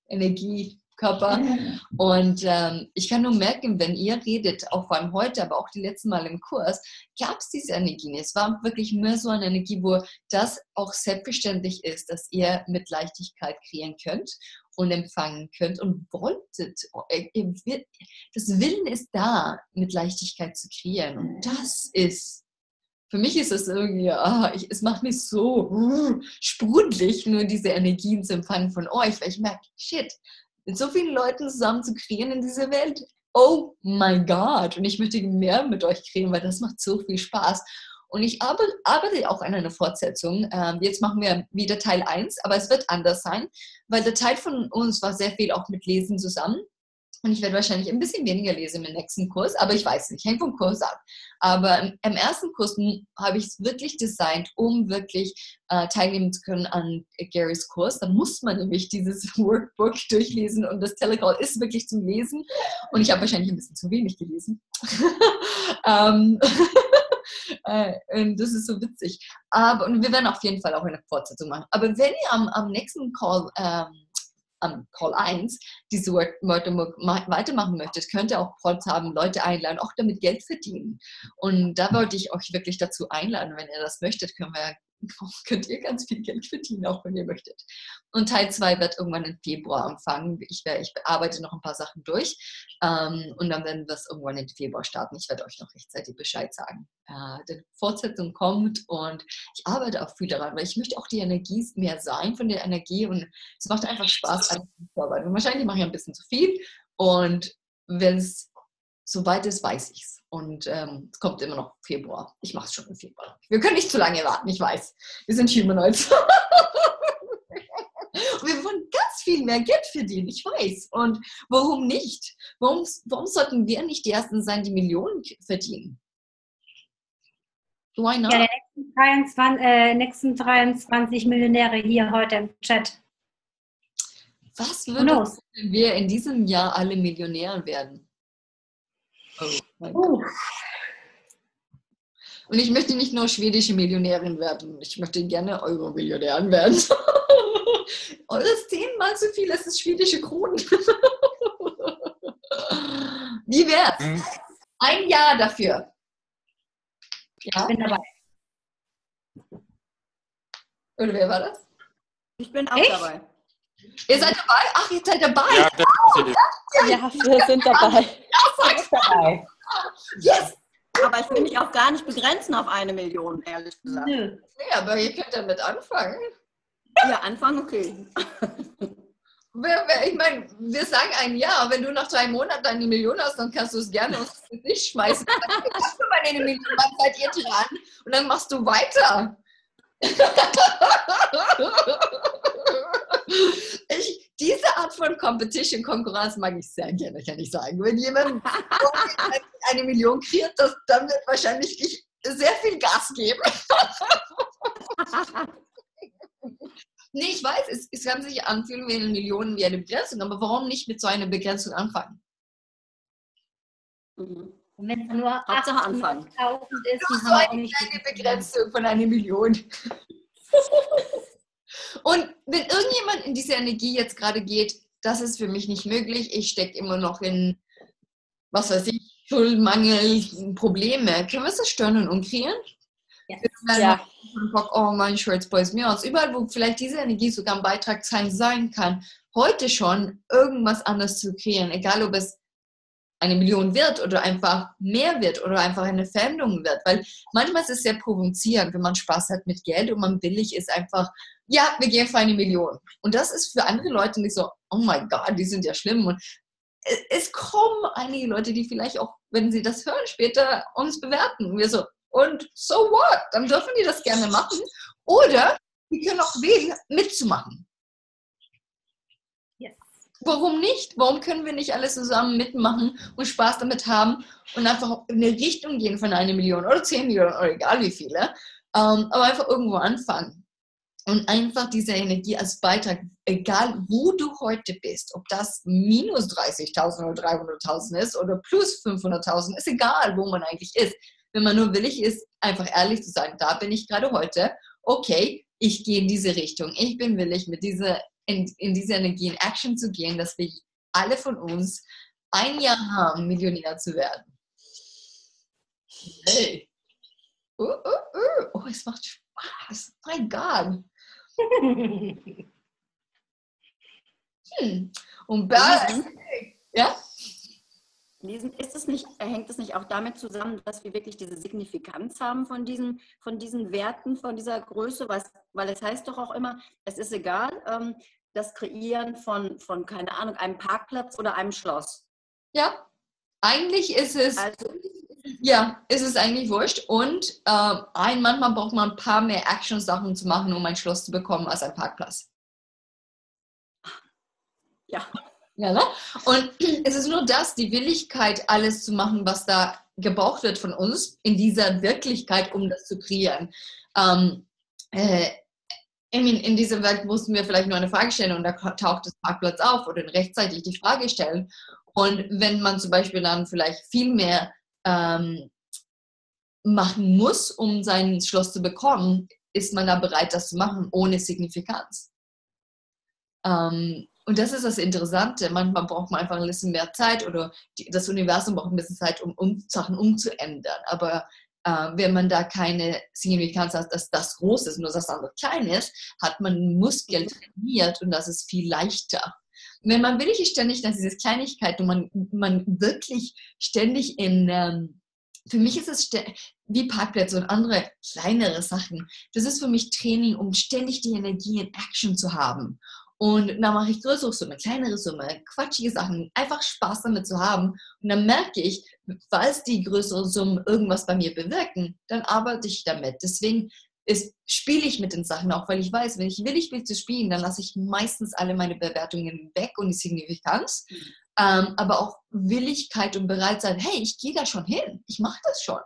Energie, Körper. Und ähm, ich kann nur merken, wenn ihr redet, auch vor allem heute, aber auch die letzten Mal im Kurs, gab es diese Energie. Es war wirklich mehr so eine Energie, wo das auch selbstverständlich ist, dass ihr mit Leichtigkeit kreieren könnt und empfangen könnt und wolltet. Das Willen ist da, mit Leichtigkeit zu kreieren. Und das ist für mich ist es irgendwie, ah, ich, es macht mich so uh, sprudelig, nur diese Energien zu empfangen von euch, weil ich merke, shit, mit so vielen Leuten zusammen zu kreieren in dieser Welt. Oh mein Gott! Und ich möchte mehr mit euch kreieren, weil das macht so viel Spaß. Und ich arbeite auch an einer Fortsetzung. Ähm, jetzt machen wir wieder Teil 1, aber es wird anders sein, weil der Teil von uns war sehr viel auch mit Lesen zusammen. Und ich werde wahrscheinlich ein bisschen weniger lesen im nächsten Kurs, aber ich weiß nicht, hängt vom Kurs ab. Aber im, ersten Kurs habe ich es wirklich designt, um wirklich äh, teilnehmen zu können an Garys Kurs. Da muss man nämlich dieses Workbook durchlesen und das Telecall ist wirklich zum Lesen. Und ich habe wahrscheinlich ein bisschen zu wenig gelesen. ähm, äh, das ist so witzig. Aber und wir werden auf jeden Fall auch eine Fortsetzung machen. Aber wenn ihr am, am nächsten Call ähm, am Call 1 diese Wörter weitermachen möchtet, könnt ihr auch Calls haben, Leute einladen, auch damit Geld verdienen. Und da wollte ich euch wirklich dazu einladen, wenn ihr das möchtet, können wir könnt ihr ganz viel Geld verdienen, auch wenn ihr möchtet. Und Teil 2 wird irgendwann im Februar anfangen. Ich, ich arbeite noch ein paar Sachen durch ähm, und dann werden wir es irgendwann im Februar starten. Ich werde euch noch rechtzeitig Bescheid sagen. Äh, die Fortsetzung kommt und ich arbeite auch viel daran, weil ich möchte auch die Energie mehr sein von der Energie und es macht einfach Spaß, alles zu arbeiten. Wahrscheinlich mache ich ein bisschen zu viel und wenn es soweit ist, weiß ich es. Und ähm, es kommt immer noch Februar. Ich mache es schon im Februar. Wir können nicht zu lange warten, ich weiß. Wir sind Humanoids. Und wir wollen ganz viel mehr Geld verdienen, ich weiß. Und warum nicht? Warum, warum sollten wir nicht die Ersten sein, die Millionen verdienen? Why not? Ja, die nächsten 23, äh, nächsten 23 Millionäre hier heute im Chat. Was würde, wenn wir in diesem Jahr alle Millionäre werden? Oh Und ich möchte nicht nur schwedische Millionärin werden, ich möchte gerne Euro-Millionärin werden. oh, das ist zehnmal so viel, das ist schwedische Kronen. Wie wär's? Hm. Ein Jahr dafür. Ja? Ich bin dabei. Oder wer war das? Ich bin auch ich? dabei. Ihr seid dabei? Ach, ihr seid dabei. Ja, oh, ja wir sind dabei. Ja, seid dabei. Yes! Aber ich will mich auch gar nicht begrenzen auf eine Million, ehrlich gesagt. Nee, aber ihr könnt damit anfangen. Ja, anfangen, okay. Ich meine, wir sagen ein Jahr, wenn du nach drei Monaten eine Million hast, dann kannst du es gerne ins Gesicht schmeißen. Dann hast du mal eine Million, dann seid ihr dran und dann machst du weiter. Ich, diese Art von Competition, Konkurrenz mag ich sehr gerne, kann ich sagen. Wenn jemand eine Million kriegt, das, dann wird wahrscheinlich ich sehr viel Gas geben. nee, ich weiß, es, es kann sich anfühlen wie eine Million wie eine Begrenzung, aber warum nicht mit so einer Begrenzung anfangen? Mhm. Wenn es nur Hauptsache anfangen. ist, dann haben wir auch nicht eine Begrenzung von einer Million. Und wenn irgendjemand in diese Energie jetzt gerade geht, das ist für mich nicht möglich, ich stecke immer noch in, was weiß ich, Schuldmangel, Probleme, können wir es zerstören und umkreieren? Ja. ja. oh mein Shirts boys mir aus. Überall, wo vielleicht diese Energie sogar ein Beitrag sein kann, heute schon irgendwas anderes zu kreieren, egal ob es eine Million wird oder einfach mehr wird oder einfach eine Veränderung wird. Weil manchmal ist es sehr provozierend, wenn man Spaß hat mit Geld und man billig ist einfach, ja, wir gehen für eine Million. Und das ist für andere Leute nicht so, oh mein Gott, die sind ja schlimm. Und es kommen einige Leute, die vielleicht auch, wenn sie das hören, später uns bewerten. Und wir so, und so what? Dann dürfen die das gerne machen. Oder die können auch wählen, mitzumachen. Warum nicht? Warum können wir nicht alle zusammen mitmachen und Spaß damit haben und einfach in eine Richtung gehen von einer Million oder zehn Millionen oder egal wie viele, ähm, aber einfach irgendwo anfangen und einfach diese Energie als Beitrag, egal wo du heute bist, ob das minus 30.000 oder 300.000 ist oder plus 500.000, ist egal, wo man eigentlich ist. Wenn man nur willig ist, einfach ehrlich zu sagen, da bin ich gerade heute, okay, ich gehe in diese Richtung, ich bin willig, mit dieser in, in diese Energie in Action zu gehen, dass wir alle von uns ein Jahr haben, Millionär zu werden. Hey. Uh, uh, uh. Oh, es macht Spaß. Mein Gott. Hm. Und Bella, ja? Ist es nicht, hängt es nicht auch damit zusammen, dass wir wirklich diese Signifikanz haben von diesen, von diesen Werten, von dieser Größe? Was, weil es heißt doch auch immer, es ist egal, ähm, das Kreieren von, von, keine Ahnung, einem Parkplatz oder einem Schloss. Ja, eigentlich ist es, also, ja, ist es eigentlich wurscht. Und äh, ein, manchmal braucht man ein paar mehr Action-Sachen zu machen, um ein Schloss zu bekommen, als ein Parkplatz. Ja. Ja, ne? Und es ist nur das, die Willigkeit, alles zu machen, was da gebraucht wird von uns, in dieser Wirklichkeit, um das zu kreieren. Ähm, äh, in, in dieser Welt mussten wir vielleicht nur eine Frage stellen und da taucht das Parkplatz auf oder rechtzeitig die Frage stellen. Und wenn man zum Beispiel dann vielleicht viel mehr ähm, machen muss, um sein Schloss zu bekommen, ist man da bereit, das zu machen, ohne Signifikanz. Ähm, und das ist das Interessante. Manchmal braucht man einfach ein bisschen mehr Zeit oder die, das Universum braucht ein bisschen Zeit, um, um Sachen umzuändern. Aber äh, wenn man da keine Signifikanz hat, dass das groß ist, nur dass das andere klein ist, hat man Muskel trainiert und das ist viel leichter. Wenn man wirklich ständig, dass diese Kleinigkeit und man, man wirklich ständig in, ähm, für mich ist es wie Parkplätze und andere kleinere Sachen. Das ist für mich Training, um ständig die Energie in Action zu haben. Und dann mache ich größere Summe, kleinere Summe, quatschige Sachen, einfach Spaß damit zu haben. Und dann merke ich, falls die größeren Summen irgendwas bei mir bewirken, dann arbeite ich damit. Deswegen spiele ich mit den Sachen auch, weil ich weiß, wenn ich will, ich will zu spielen, dann lasse ich meistens alle meine Bewertungen weg und die Signifikanz. Mhm. Ähm, aber auch Willigkeit und bereit sein, hey, ich gehe da schon hin, ich mache das schon.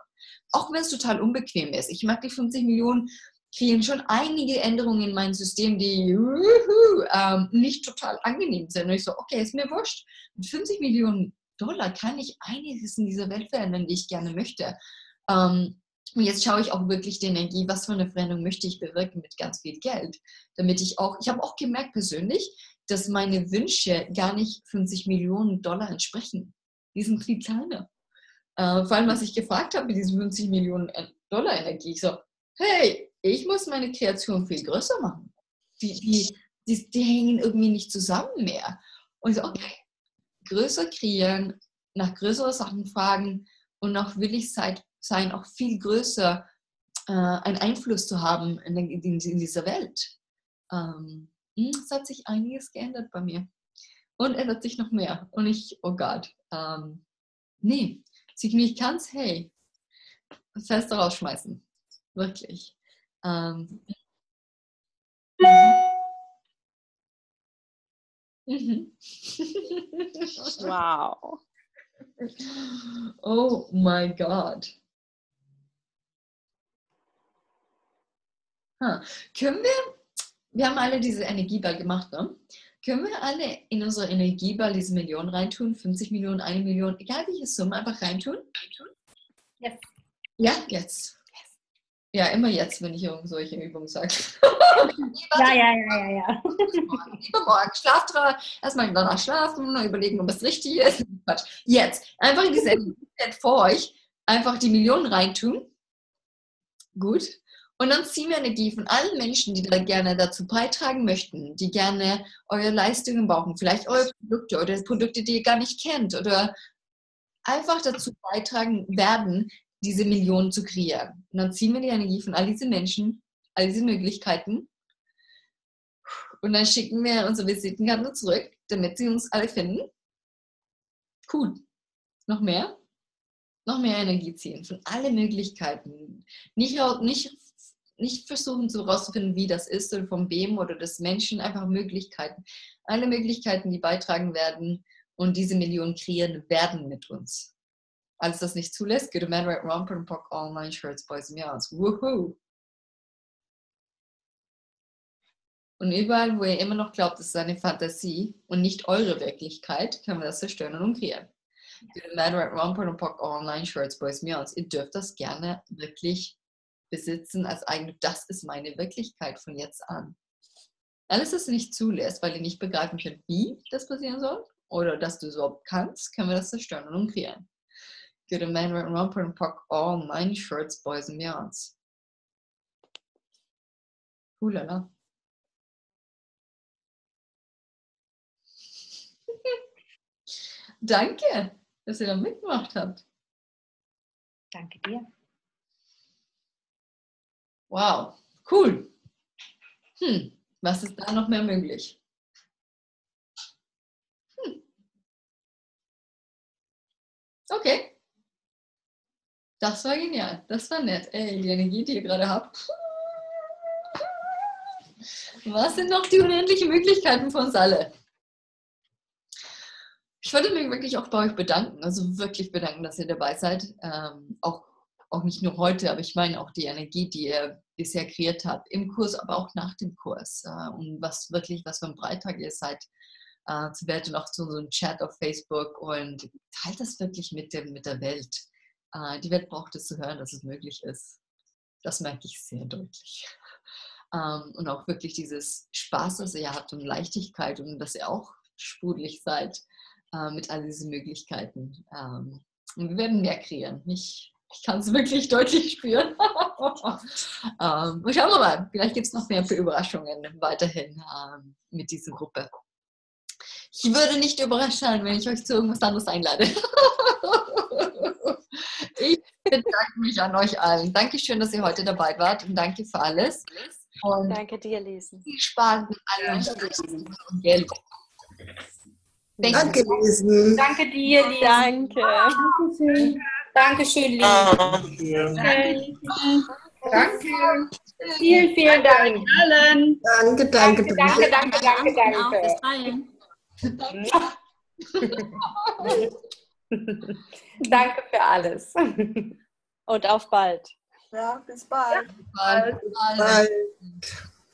Auch wenn es total unbequem ist. Ich mag die 50 Millionen kriegen schon einige Änderungen in mein System, die uhuh, ähm, nicht total angenehm sind. Und ich so, okay, ist mir wurscht. Mit 50 Millionen Dollar kann ich einiges in dieser Welt verändern, die ich gerne möchte. Ähm, und jetzt schaue ich auch wirklich die Energie, was für eine Veränderung möchte ich bewirken mit ganz viel Geld. Damit ich auch, ich habe auch gemerkt persönlich, dass meine Wünsche gar nicht 50 Millionen Dollar entsprechen. Die sind viel kleiner. Äh, vor allem, was ich gefragt habe mit diesen 50 Millionen Dollar Energie. Ich so, hey, ich muss meine Kreation viel größer machen. Die, die, die, die hängen irgendwie nicht zusammen mehr. Und so, okay, größer kreieren, nach größeren Sachen fragen und auch willig sein, auch viel größer äh, einen Einfluss zu haben in, in, in dieser Welt. Ähm, hm, es hat sich einiges geändert bei mir. Und ändert sich noch mehr. Und ich, oh Gott, ähm, nee, Signifikanz, hey, fest rausschmeißen. Wirklich. Ähm. Mhm. wow. Oh mein Gott. Huh. Können wir, wir haben alle diese Energieball gemacht, ne? können wir alle in unsere Energieball diese Millionen reintun? 50 Millionen, eine Million, egal welche Summe, einfach reintun? Yes. Ja, jetzt. Ja, immer jetzt, wenn ich irgend solche Übungen sage. ja, ja, ja, ja, ja. Übermorgen, schlaf dran, erstmal danach schlafen, überlegen, ob es richtig ist. Jetzt, einfach in diese Zeit vor euch, einfach die Millionen reintun. Gut. Und dann ziehen wir Energie von allen Menschen, die da gerne dazu beitragen möchten, die gerne eure Leistungen brauchen, vielleicht eure Produkte oder Produkte, die ihr gar nicht kennt oder einfach dazu beitragen werden, diese Millionen zu kreieren. Und dann ziehen wir die Energie von all diesen Menschen, all diese Möglichkeiten und dann schicken wir unsere Visitenkarten zurück, damit sie uns alle finden. Cool. Noch mehr? Noch mehr Energie ziehen von allen Möglichkeiten. Nicht, nicht nicht versuchen so rauszufinden, wie das ist oder vom wem oder des Menschen, einfach Möglichkeiten. Alle Möglichkeiten, die beitragen werden und diese Millionen kreieren werden mit uns. Als das nicht zulässt, get a man right romper and pock all nine shirts, boys and girls. Woohoo! Und überall, wo ihr immer noch glaubt, es ist eine Fantasie und nicht eure Wirklichkeit, können wir das zerstören und umkreieren. Get a man right romper and pock all nine shirts, boys girls. Ihr dürft das gerne wirklich besitzen als eigene, das ist meine Wirklichkeit von jetzt an. Alles, was du nicht zulässt, weil ihr nicht begreifen könnt, wie das passieren soll oder dass du es überhaupt kannst, können wir das zerstören und umkreieren. Get a man right romper and pock all nine shirts, boys and beyonds. Hulala. Danke, dass ihr da mitgemacht habt. Danke dir. Wow, cool. Hm, was ist da noch mehr möglich? Hm. Okay. Das war genial. Das war nett. Ey, die Energie, die ihr gerade habt. Was sind noch die unendlichen Möglichkeiten für uns alle? Ich wollte mich wirklich auch bei euch bedanken, also wirklich bedanken, dass ihr dabei seid. Ähm, auch auch nicht nur heute, aber ich meine auch die Energie, die ihr bisher kreiert habt, im Kurs, aber auch nach dem Kurs. Äh, und was wirklich, was für ein Beitrag ihr seid äh, zur Welt und auch zu so einem Chat auf Facebook und teilt das wirklich mit, dem, mit der Welt. Äh, die Welt braucht es zu hören, dass es möglich ist. Das merke ich sehr deutlich. Ähm, und auch wirklich dieses Spaß, das ihr habt und Leichtigkeit und dass ihr auch sprudelig seid mit all diesen Möglichkeiten. Ähm, und wir werden mehr kreieren. Nicht ich kann es wirklich deutlich spüren. ähm, schauen wir mal, vielleicht gibt es noch mehr für Überraschungen weiterhin ähm, mit dieser Gruppe. Ich würde nicht überrascht sein, wenn ich euch zu irgendwas anderes einlade. ich bedanke mich an euch allen. Dankeschön, dass ihr heute dabei wart und danke für alles. Und danke dir, Lesen. Viel Spaß mit allem und Geld. Danke, Lesen. Danke dir, Lesen. Danke. Dankeschön. Dankeschön, Liebe. Danke. Danke. Vielen, vielen Dank allen. Danke, danke, danke. Danke, danke, danke, danke. danke für alles. Und auf bald. Ja, bis bald. Bis bald. Bis bald.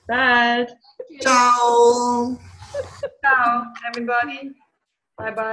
bald. Ciao. Ciao, everybody. Bye, bye.